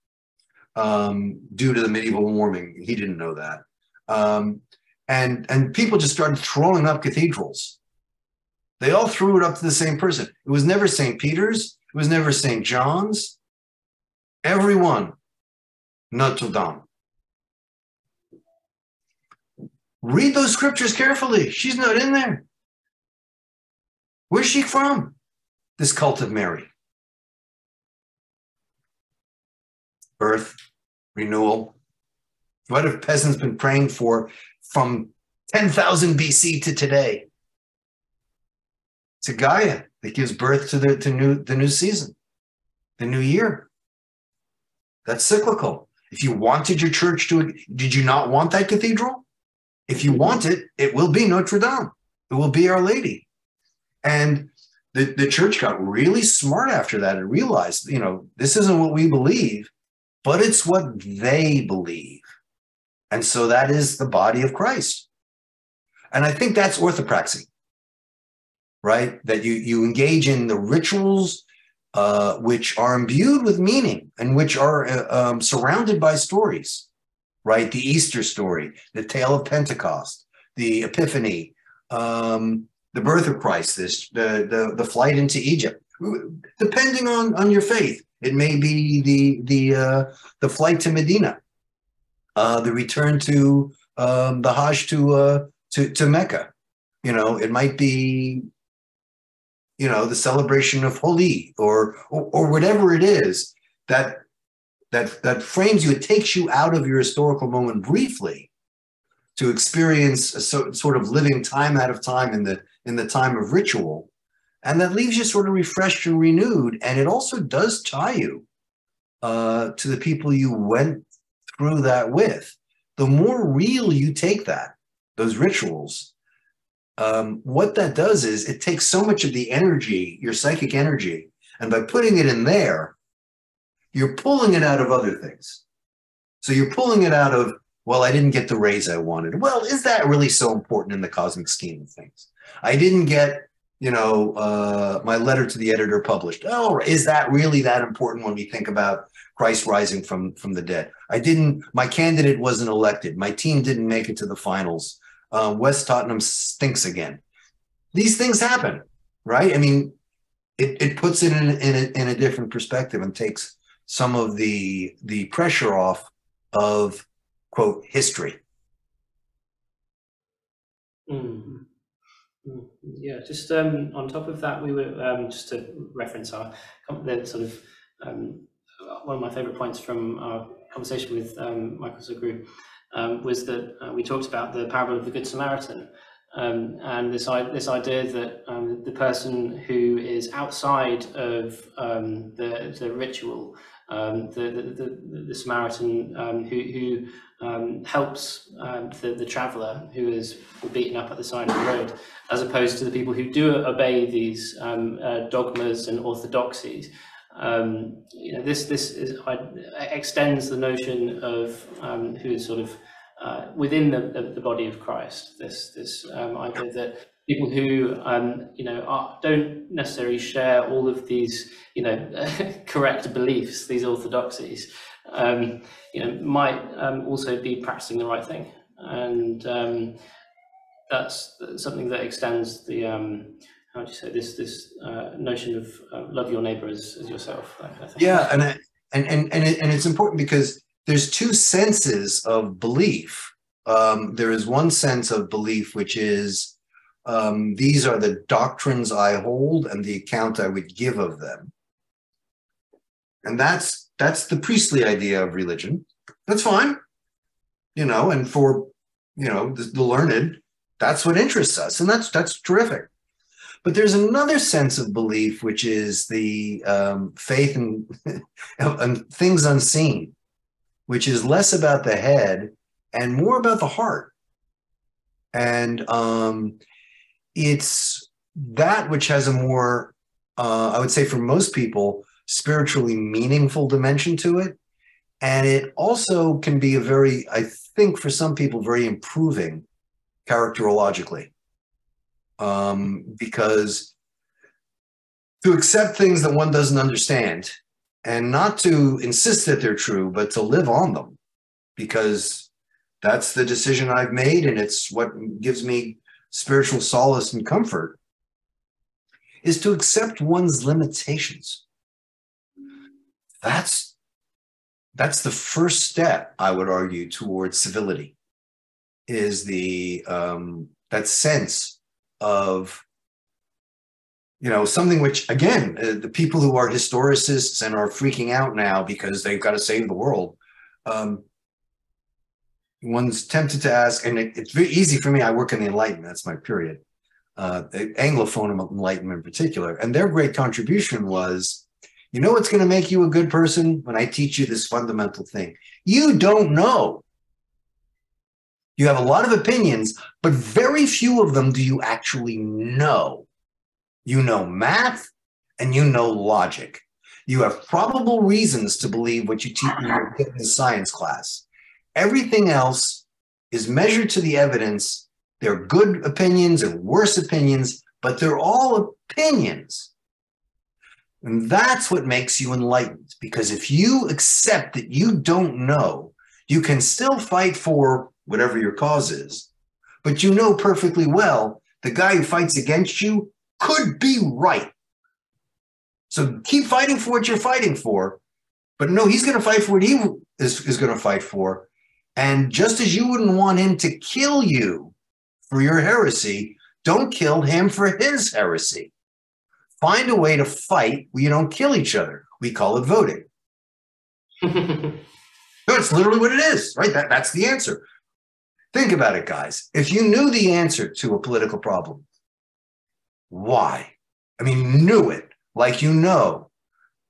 um, due to the medieval warming, he didn't know that. Um, and and people just started throwing up cathedrals. They all threw it up to the same person. It was never St. Peter's. It was never St. John's. Everyone, Notre Dame. Read those scriptures carefully. She's not in there. Where's she from? This cult of Mary. Birth, renewal. What have peasants been praying for from 10,000 BC to today? It's a Gaia that gives birth to the to new the new season, the new year. That's cyclical. If you wanted your church to, did you not want that cathedral? If you want it, it will be Notre Dame. It will be Our Lady. And the, the church got really smart after that and realized, you know, this isn't what we believe, but it's what they believe. And so that is the body of Christ. And I think that's orthopraxy, right? That you, you engage in the rituals uh, which are imbued with meaning and which are uh, um, surrounded by stories, right? The Easter story, the tale of Pentecost, the Epiphany, um, the birth of Christ, this the, the the flight into Egypt. Depending on on your faith, it may be the the uh, the flight to Medina, uh, the return to um, the Hajj to uh, to to Mecca. You know, it might be you know the celebration of Holi or, or or whatever it is that that that frames you. It takes you out of your historical moment briefly to experience a so, sort of living time out of time in the in the time of ritual, and that leaves you sort of refreshed and renewed. And it also does tie you uh, to the people you went through that with. The more real you take that, those rituals, um, what that does is it takes so much of the energy, your psychic energy, and by putting it in there, you're pulling it out of other things. So you're pulling it out of, well, I didn't get the raise I wanted. Well, is that really so important in the cosmic scheme of things? I didn't get, you know, uh, my letter to the editor published. Oh, is that really that important when we think about Christ rising from from the dead? I didn't. My candidate wasn't elected. My team didn't make it to the finals uh, West Tottenham stinks again. These things happen, right? I mean, it, it puts it in, in, a, in a different perspective and takes some of the the pressure off of quote history. Mm. Mm. Yeah, just um, on top of that, we were um, just to reference our the sort of um, one of my favourite points from our conversation with um, Michael Sugrue um, was that uh, we talked about the parable of the Good Samaritan um, and this, this idea that the person who is outside of the, the ritual, the, the, the, the, Samaritan who, who um, helps the, the traveller who is beaten up at the side of the road, as opposed to the people who do obey these uh, dogmas and orthodoxies. you know, this this is, uh, extends the notion of who is sort of uh, within the, the, the, body of Christ. This this um, idea that people who um, you know are, don't necessarily share all of these you know correct beliefs, these orthodoxies, um, you know, might um, also be practicing the right thing, and um, that's something that extends the um, how do you say this this uh, notion of uh, love your neighbor as, as yourself. Yeah, and and and and, it, and it's important because there's two senses of belief. Um, there is one sense of belief, which is um, these are the doctrines I hold and the account I would give of them. And that's that's the priestly idea of religion. That's fine, you know. And for you know the, the learned, that's what interests us, and that's that's terrific. But there's another sense of belief, which is the um, faith and, and things unseen which is less about the head and more about the heart. And um, it's that which has a more, uh, I would say for most people, spiritually meaningful dimension to it. And it also can be a very, I think for some people, very improving characterologically. Um, because to accept things that one doesn't understand and not to insist that they're true, but to live on them because that's the decision I've made and it's what gives me spiritual solace and comfort is to accept one's limitations. That's that's the first step, I would argue, towards civility, is the um, that sense of you know, something which, again, uh, the people who are historicists and are freaking out now because they've got to save the world, um, one's tempted to ask, and it, it's very easy for me. I work in the Enlightenment, that's my period, uh, Anglophone Enlightenment in particular. And their great contribution was, you know what's going to make you a good person when I teach you this fundamental thing? You don't know. You have a lot of opinions, but very few of them do you actually know. You know math and you know logic. You have probable reasons to believe what you teach in the science class. Everything else is measured to the evidence. They're good opinions and worse opinions, but they're all opinions. And that's what makes you enlightened. Because if you accept that you don't know, you can still fight for whatever your cause is. But you know perfectly well the guy who fights against you could be right. So keep fighting for what you're fighting for. But no, he's going to fight for what he is, is going to fight for. And just as you wouldn't want him to kill you for your heresy, don't kill him for his heresy. Find a way to fight where you don't kill each other. We call it voting. no, it's literally what it is, right? That, that's the answer. Think about it, guys. If you knew the answer to a political problem, why? I mean, knew it, like you know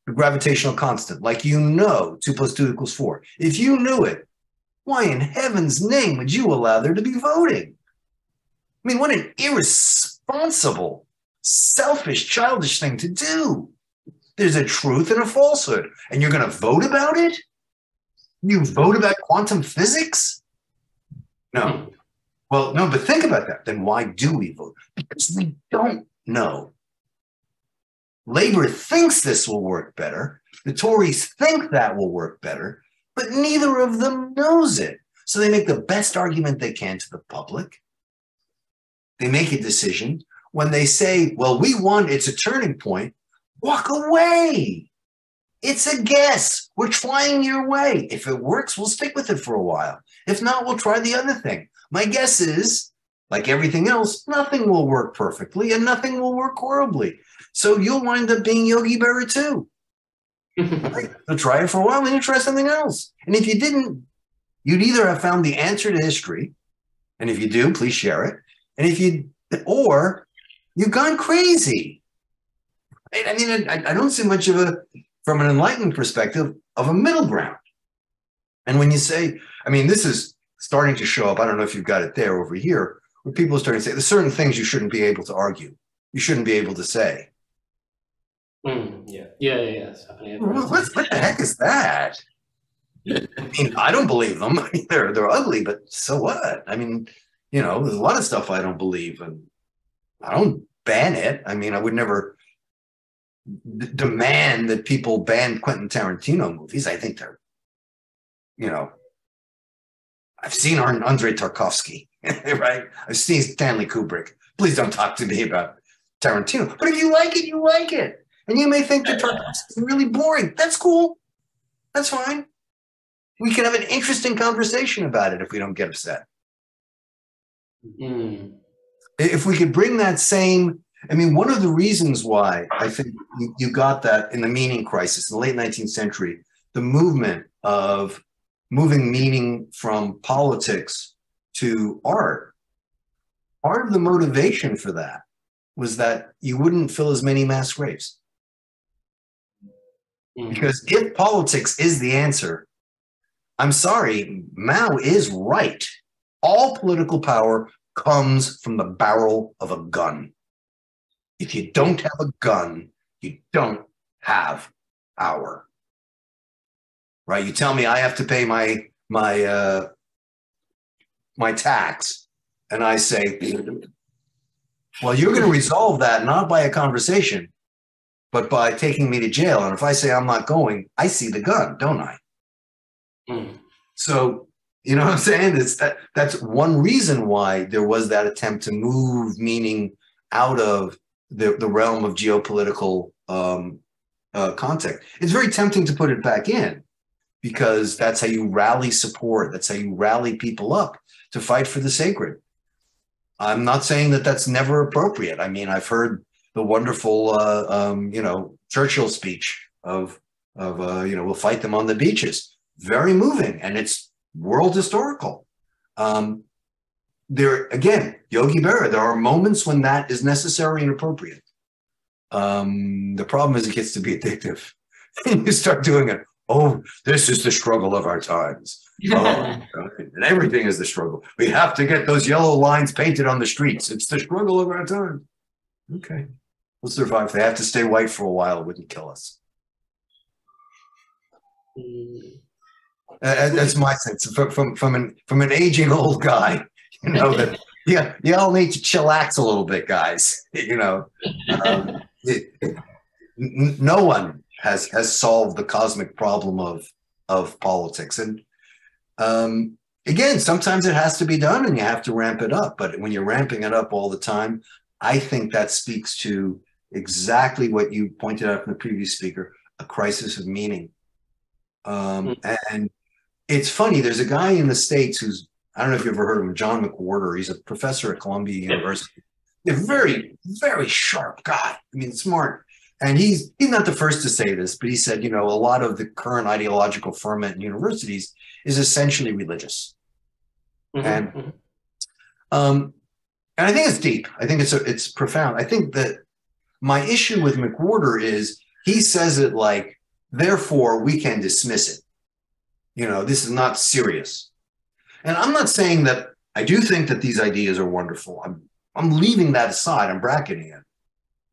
the gravitational constant, like you know two plus two equals four. If you knew it, why in heaven's name would you allow there to be voting? I mean, what an irresponsible, selfish, childish thing to do. There's a truth and a falsehood, and you're going to vote about it? You vote about quantum physics? No. Well, no, but think about that. Then why do we vote? Because we don't know. Labor thinks this will work better. The Tories think that will work better, but neither of them knows it. So they make the best argument they can to the public. They make a decision. When they say, well, we won, it's a turning point, walk away. It's a guess. We're trying your way. If it works, we'll stick with it for a while. If not, we'll try the other thing. My guess is like everything else, nothing will work perfectly and nothing will work horribly. So you'll wind up being Yogi Berra too. right? So try it for a while, then you try something else. And if you didn't, you'd either have found the answer to history, and if you do, please share it. And if you, or you've gone crazy. I mean, I, I don't see much of a, from an enlightened perspective, of a middle ground. And when you say, I mean, this is starting to show up. I don't know if you've got it there over here, where people are starting to say there's certain things you shouldn't be able to argue. You shouldn't be able to say. Mm, yeah, yeah, yeah, yeah. What, what the heck is that? I mean, I don't believe them. I mean, they're they're ugly, but so what? I mean, you know, there's a lot of stuff I don't believe, and I don't ban it. I mean, I would never d- demand that people ban Quentin Tarantino movies. I think they're, you know, I've seen Andrei Tarkovsky, right? I've seen Stanley Kubrick. Please don't talk to me about Tarantino. But if you like it, you like it. And you may think that Tarkovsky is really boring. That's cool. That's fine. We can have an interesting conversation about it if we don't get upset. Mm, If we could bring that same, I mean, one of the reasons why I think you, you got that in the meaning crisis in the late 19th century, the movement of moving meaning from politics to art, part of the motivation for that was that you wouldn't fill as many mass graves. mm. Because if politics is the answer, I'm sorry, Mao is right. All political power comes from the barrel of a gun. If you don't have a gun, you don't have power. Right? You tell me I have to pay my my uh my tax and I say well you're going to resolve that not by a conversation but by taking me to jail. And if I say I'm not going, I see the gun, don't I? Mm. So you know what I'm saying? It's that that's one reason why there was that attempt to move meaning out of the, the realm of geopolitical um, uh, context. It's very tempting to put it back in because that's how you rally support. That's how you rally people up to fight for the sacred. I'm not saying that that's never appropriate. I mean, I've heard the wonderful, uh, um, you know, Churchill speech of of uh, you know, we'll fight them on the beaches. Very moving, and it's world historical. Um, there again, Yogi Berra. There are moments when that is necessary and appropriate. Um, the problem is it gets to be addictive. you start doing it. Oh, this is the struggle of our times. Oh, and everything is the struggle. We have to get those yellow lines painted on the streets. It's the struggle of our time. Okay, we'll survive. They have to stay white for a while. It wouldn't kill us. Mm. Uh, that's my sense from, from from an from an aging old guy. You know that yeah, you all need to chillax a little bit, guys. You know, um, it- no one has has solved the cosmic problem of of politics, and um, again, sometimes it has to be done, and you have to ramp it up. But when you're ramping it up all the time, I think that speaks to exactly what you pointed out from the previous speaker: a crisis of meaning. Um, and it's funny. There's a guy in the states who's I don't know if you've ever heard of him, John McWhorter. He's a professor at Columbia University. A very, very sharp guy. I mean, smart. And he's he's not the first to say this, but he said, you know, a lot of the current ideological ferment in universities is essentially religious. Mhm, And- mhm. Um, and I think it's deep. I think it's a, it's profound. I think that my issue with McWhorter is he says it like, therefore we can dismiss it. You know, this is not serious. And I'm not saying that I do think that these ideas are wonderful. I'm I'm leaving that aside. I'm bracketing it.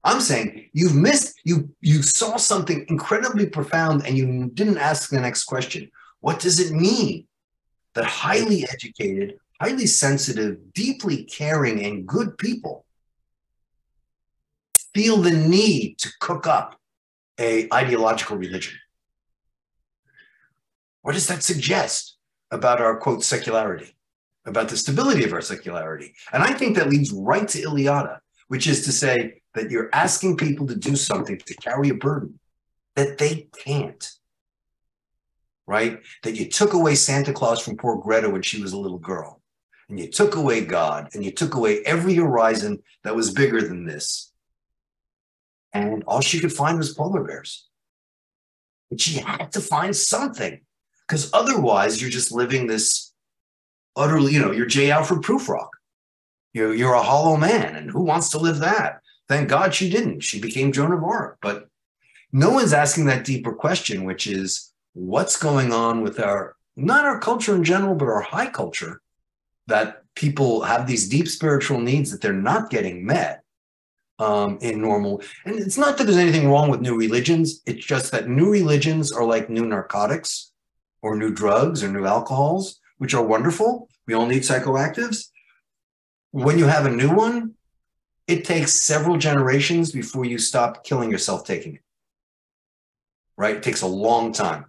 I'm saying you've missed you you saw something incredibly profound and you didn't ask the next question. What does it mean that highly educated, highly sensitive, deeply caring, and good people feel the need to cook up a ideological religion? What does that suggest about our quote secularity, about the stability of our secularity? And I think that leads right to Eliade, which is to say that you're asking people to do something to carry a burden that they can't. Right? That you took away Santa Claus from poor Greta when she was a little girl, and you took away God, and you took away every horizon that was bigger than this. And all she could find was polar bears. But she had to find something because otherwise you're just living this utterly, you know, you're J. Alfred Prufrock. You're, you're a hollow man. And who wants to live that? Thank God she didn't. She became Joan of Arc. But no one's asking that deeper question, which is what's going on with our, not our culture in general, but our high culture, that people have these deep spiritual needs that they're not getting met um, in normal. And it's not that there's anything wrong with new religions. It's just that new religions are like new narcotics or new drugs or new alcohols, which are wonderful. We all need psychoactives. When you have a new one, it takes several generations before you stop killing yourself taking it. Right? It takes a long time.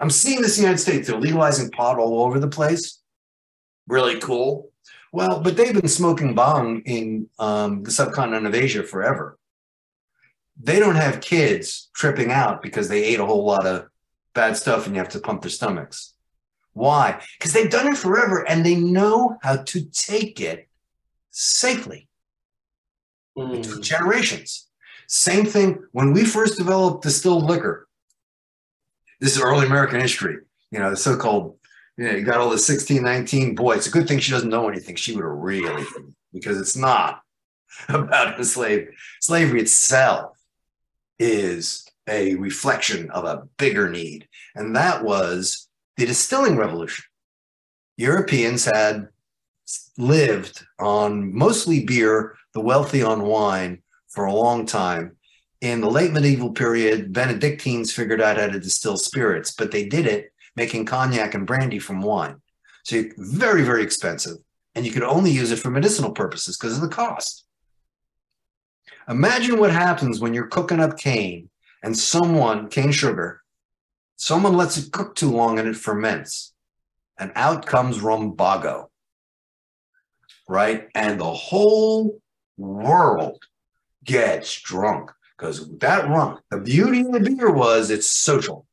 I'm seeing this in the United States. They're legalizing pot all over the place. Really cool. Well, but they've been smoking bhang in um, the subcontinent of Asia forever. They don't have kids tripping out because they ate a whole lot of bad stuff and you have to pump their stomachs. Why? Because they've done it forever and they know how to take it safely. Mm. Generations. Same thing when we first developed distilled liquor. This is early American history, you know, the so called you know, you got all the 1619. Boy, it's a good thing she doesn't know anything. She would have really, because it's not about the slave. Slavery itself is a reflection of a bigger need, and that was the distilling revolution. Europeans had lived on mostly beer, the wealthy on wine for a long time. In the late medieval period, Benedictines figured out how to distill spirits, but they did it making cognac and brandy from wine. So very, very expensive. And you could only use it for medicinal purposes because of the cost. Imagine what happens when you're cooking up cane and someone, cane sugar, someone lets it cook too long and it ferments. And out comes rumbago, right? And the whole world gets drunk because that rum, the beauty of the beer was it's social.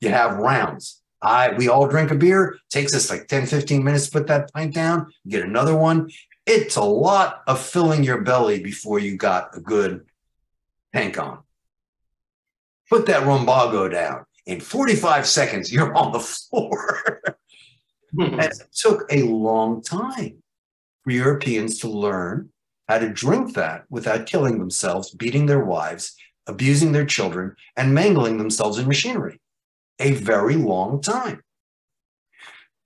You have rounds. I we all drink a beer. Takes us like 10, 15 minutes to put that pint down, get another one. It's a lot of filling your belly before you got a good tank on. Put that rumbago down. In 45 seconds, you're on the floor. and it took a long time for Europeans to learn how to drink that without killing themselves, beating their wives, abusing their children, and mangling themselves in machinery a very long time.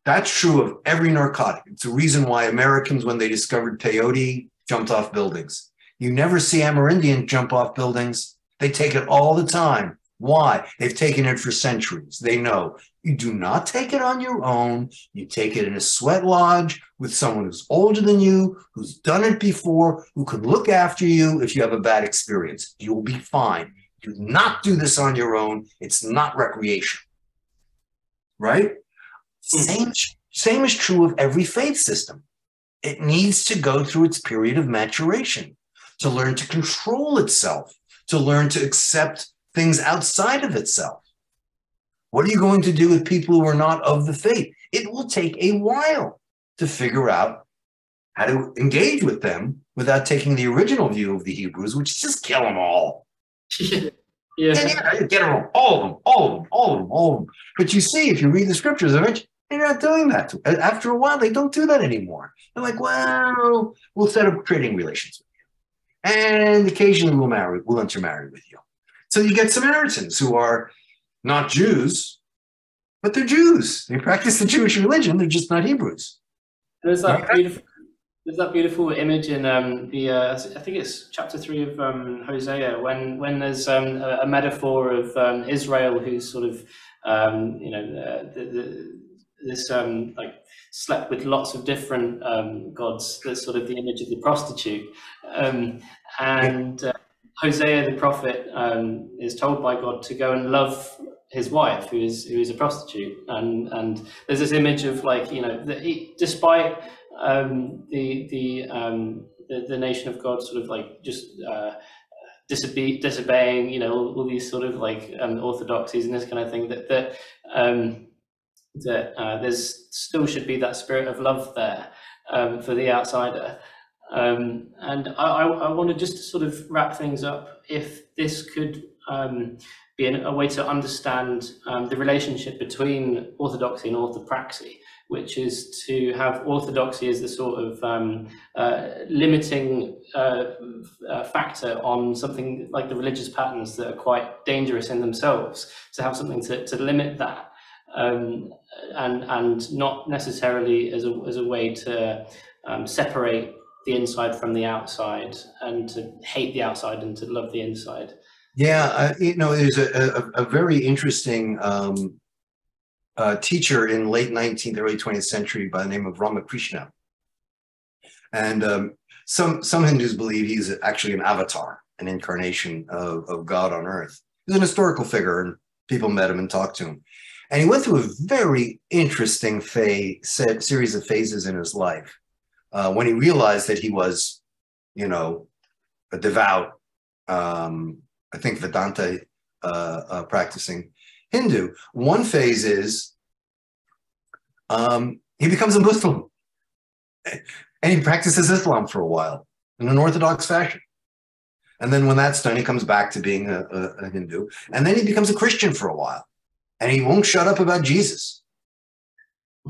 That's true of every narcotic. It's the reason why Americans, when they discovered peyote, jumped off buildings. You never see Amerindians jump off buildings. They take it all the time. Why? They've taken it for centuries. They know you do not take it on your own. You take it in a sweat lodge with someone who's older than you, who's done it before, who can look after you if you have a bad experience. You will be fine. Do not do this on your own. It's not recreation. Right? Mm-hmm. Same, same is true of every faith system. It needs to go through its period of maturation to learn to control itself, to learn to accept things outside of itself. What are you going to do with people who are not of the faith? It will take a while to figure out how to engage with them without taking the original view of the Hebrews, which is just kill them all. yeah. yeah, get them all, all of them, all of them, all of them, all of them. But you see, if you read the scriptures, they're not doing that. After a while, they don't do that anymore. They're like, well, we'll set up trading relations. And occasionally we'll marry, we'll intermarry with you. So you get Samaritans who are not Jews, but they're Jews. They practice the Jewish religion, they're just not Hebrews. There's that beautiful there's that beautiful image in um, the uh, I think it's chapter three of um, Hosea when when there's um, a, a, metaphor of um, Israel who's sort of um, you know uh, the, the, this um, like slept with lots of different gods. That's sort of the image of the prostitute, and uh, Hosea the prophet is told by God to go and love his wife who is who is a prostitute and and there's this image of like you know he, despite um, the the, um, the, the nation of God sort of like just uh, disobe- disobeying, you know, all, all, these sort of like um, orthodoxies and this kind of thing. That that um, that uh, there's still should be that spirit of love there um, for the outsider. Um, and I, I, I wanted just to sort of wrap things up. If this could um, be an, a way to understand um, the relationship between orthodoxy and orthopraxy, which is to have orthodoxy as the sort of um, uh, limiting uh, uh, factor on something like the religious patterns that are quite dangerous in themselves, to have something to, to limit that. Um, and and not necessarily as a, as a way to um, separate the inside from the outside and to hate the outside and to love the inside. Yeah, uh, you know, there's a, a, a very interesting um, uh, teacher in late 19th, early 20th century by the name of Ramakrishna. And um, some, some Hindus believe he's actually an avatar, an incarnation of, of God on earth. He's an historical figure and people met him and talked to him. And he went through a very interesting phase, series of phases in his life uh, when he realized that he was, you know, a devout, um, I think Vedanta uh, uh, practicing Hindu. One phase is um, he becomes a Muslim and he practices Islam for a while in an Orthodox fashion. And then when that's done, he comes back to being a, a, a Hindu. And then he becomes a Christian for a while and he won't shut up about Jesus.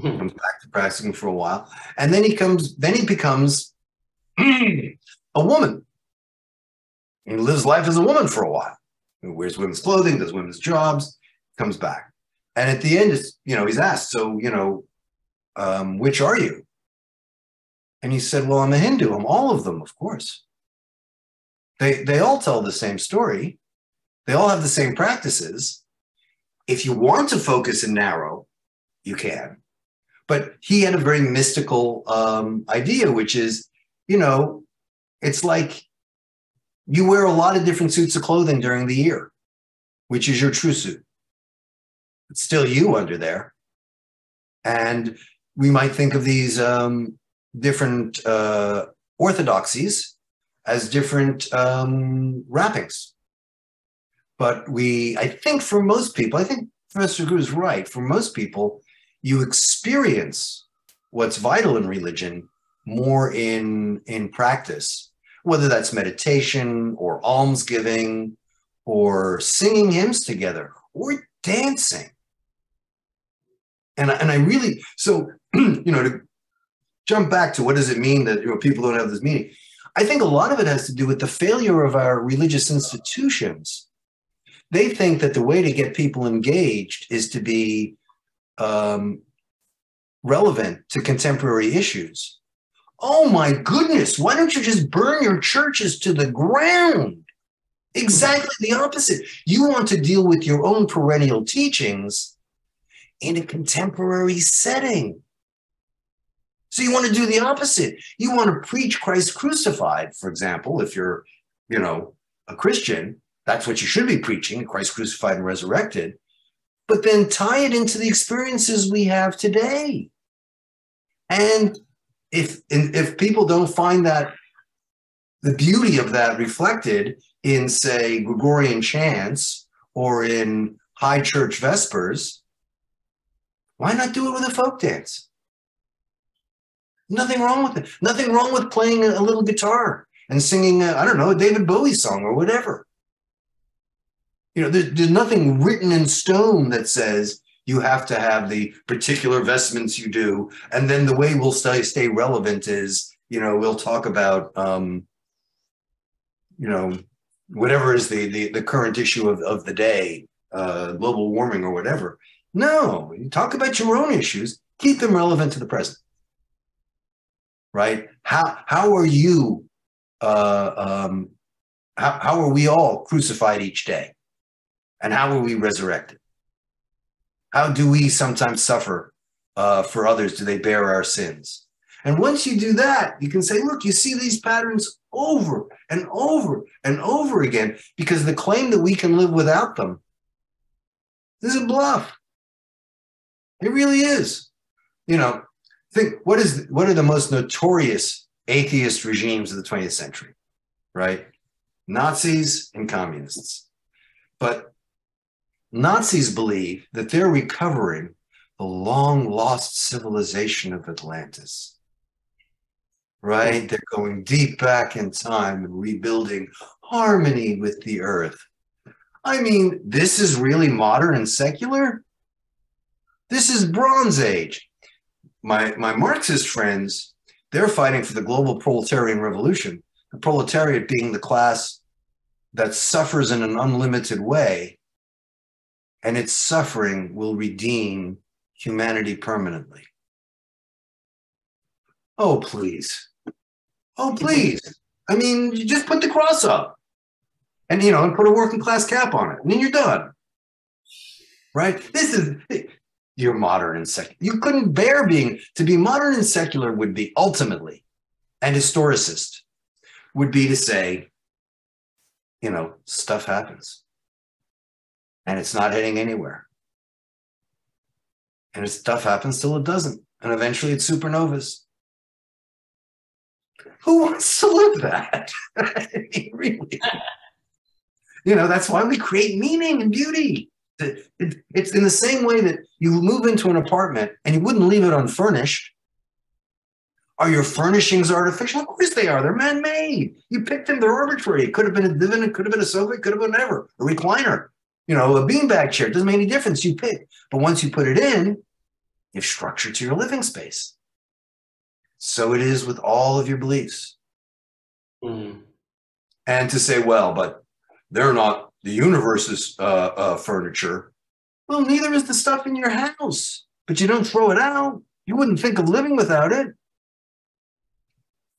Hmm. comes back to practicing for a while, and then he comes. Then he becomes a woman. He lives life as a woman for a while. He wears women's clothing, does women's jobs, comes back, and at the end, it's you know he's asked, so you know, um, which are you? And he said, well, I'm a Hindu. I'm all of them, of course. They they all tell the same story. They all have the same practices. If you want to focus and narrow, you can. But he had a very mystical um, idea, which is, you know, it's like you wear a lot of different suits of clothing during the year, which is your true suit. It's still you under there. And we might think of these um, different uh, orthodoxies as different um, wrappings. But we, I think for most people, I think Professor Gu is right. For most people, you experience what's vital in religion more in in practice whether that's meditation or almsgiving or singing hymns together or dancing and I, and I really so you know to jump back to what does it mean that you know people don't have this meaning i think a lot of it has to do with the failure of our religious institutions they think that the way to get people engaged is to be um, relevant to contemporary issues. Oh my goodness, why don't you just burn your churches to the ground? Exactly the opposite. You want to deal with your own perennial teachings in a contemporary setting. So you want to do the opposite. You want to preach Christ crucified, for example, if you're, you know, a Christian, that's what you should be preaching, Christ crucified and resurrected but then tie it into the experiences we have today. And if if people don't find that the beauty of that reflected in, say, Gregorian chants or in high church vespers, why not do it with a folk dance? Nothing wrong with it. Nothing wrong with playing a little guitar and singing, I don't know, a David Bowie song or whatever. You know, there, there's nothing written in stone that says you have to have the particular vestments you do. And then the way we'll stay, stay relevant is, you know, we'll talk about, um, you know, whatever is the, the, the current issue of, of the day, uh, global warming or whatever. No, you talk about your own issues, keep them relevant to the present. Right? How, how are you, uh, um, how, how are we all crucified each day? And how are we resurrected? How do we sometimes suffer uh, for others? Do they bear our sins? And once you do that, you can say, look, you see these patterns over and over and over again because the claim that we can live without them is a bluff. It really is. You know, think what is what are the most notorious atheist regimes of the 20th century, right? Nazis and communists. But Nazis believe that they're recovering the long lost civilization of Atlantis. Right? They're going deep back in time and rebuilding harmony with the earth. I mean, this is really modern and secular. This is Bronze Age. My my Marxist friends, they're fighting for the global proletarian revolution. The proletariat being the class that suffers in an unlimited way, and its suffering will redeem humanity permanently. Oh, please. Oh, please. I mean, you just put the cross up and, you know, and put a working class cap on it, and then you're done. Right? This is, you're modern and secular. You couldn't bear being, to be modern and secular would be ultimately, and historicist would be to say, you know, stuff happens and it's not heading anywhere. And stuff happens till it doesn't. And eventually it's supernovas. Who wants to live that? Really. You know, that's why we create meaning and beauty. It, it, it's in the same way that you move into an apartment and you wouldn't leave it unfurnished. Are your furnishings artificial? Of course they are. They're man-made. You picked them. They're arbitrary. It could have been a divan. It could have been a sofa. It could have been whatever. A recliner. You know, a beanbag chair. It doesn't make any difference. You pick. But once you put it in, you've structure to your living space. So it is with all of your beliefs. Mm. And to say, well, but they're not the universe's uh, uh, furniture. Well, neither is the stuff in your house. But you don't throw it out. You wouldn't think of living without it.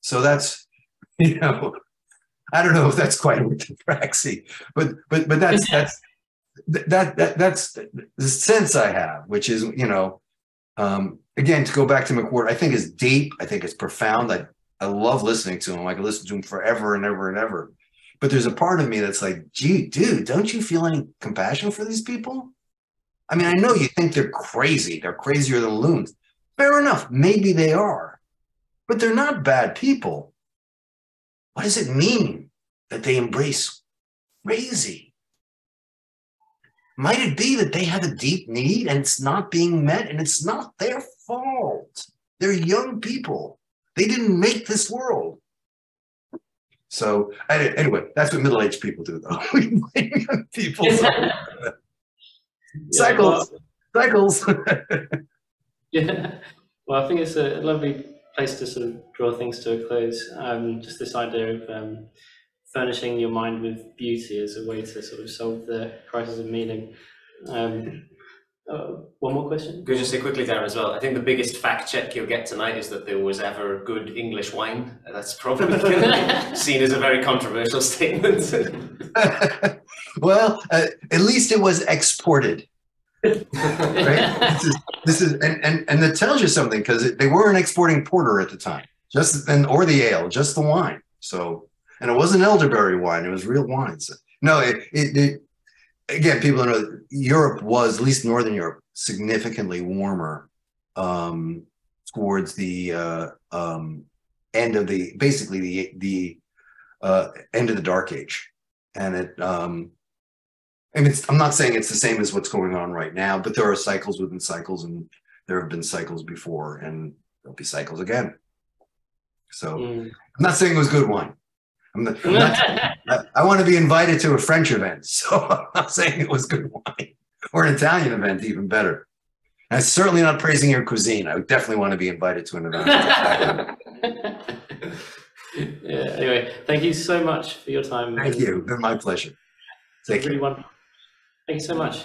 So that's, you know, I don't know if that's quite orthopraxy, but but but that's that's that that that's the sense I have, which is you know, um, again to go back to McWhorter, I think is deep. I think it's profound. I I love listening to him. I can listen to him forever and ever and ever. But there's a part of me that's like, gee, dude, don't you feel any compassion for these people? I mean, I know you think they're crazy. They're crazier than loons. Fair enough. Maybe they are but they're not bad people. What does it mean that they embrace crazy? Might it be that they have a deep need and it's not being met and it's not their fault? They're young people. They didn't make this world. So anyway, that's what middle-aged people do, though. we blame young people. cycles, yeah, well, cycles. yeah. Well, I think it's a lovely place to sort of draw things to a close. Um, just this idea of um, furnishing your mind with beauty as a way to sort of solve the crisis of meaning. Um, uh, one more question? Could you just say quickly, Darren, as well? I think the biggest fact check you'll get tonight is that there was ever good English wine. That's probably seen as a very controversial statement. well, uh, at least it was exported right? This is, this is and, and and that tells you something because they weren't exporting porter at the time, just and or the ale, just the wine. So and it wasn't elderberry wine; it was real wine. So, no, it, it, it again, people know Europe was at least Northern Europe significantly warmer um, towards the uh, um, end of the basically the the uh, end of the Dark Age, and it um, I mean, I'm not saying it's the same as what's going on right now, but there are cycles within cycles, and there have been cycles before, and there'll be cycles again. So mm. I'm not saying it was good wine. I'm, not, I'm not I, I, want to be invited to a French event, so I'm not saying it was good wine, or an Italian event, even better. And I'm certainly not praising your cuisine. I would definitely want to be invited to an event. yeah. Anyway, thank you so much for your time. Thank you. It's been my pleasure. Thank you. Really Thank you so much.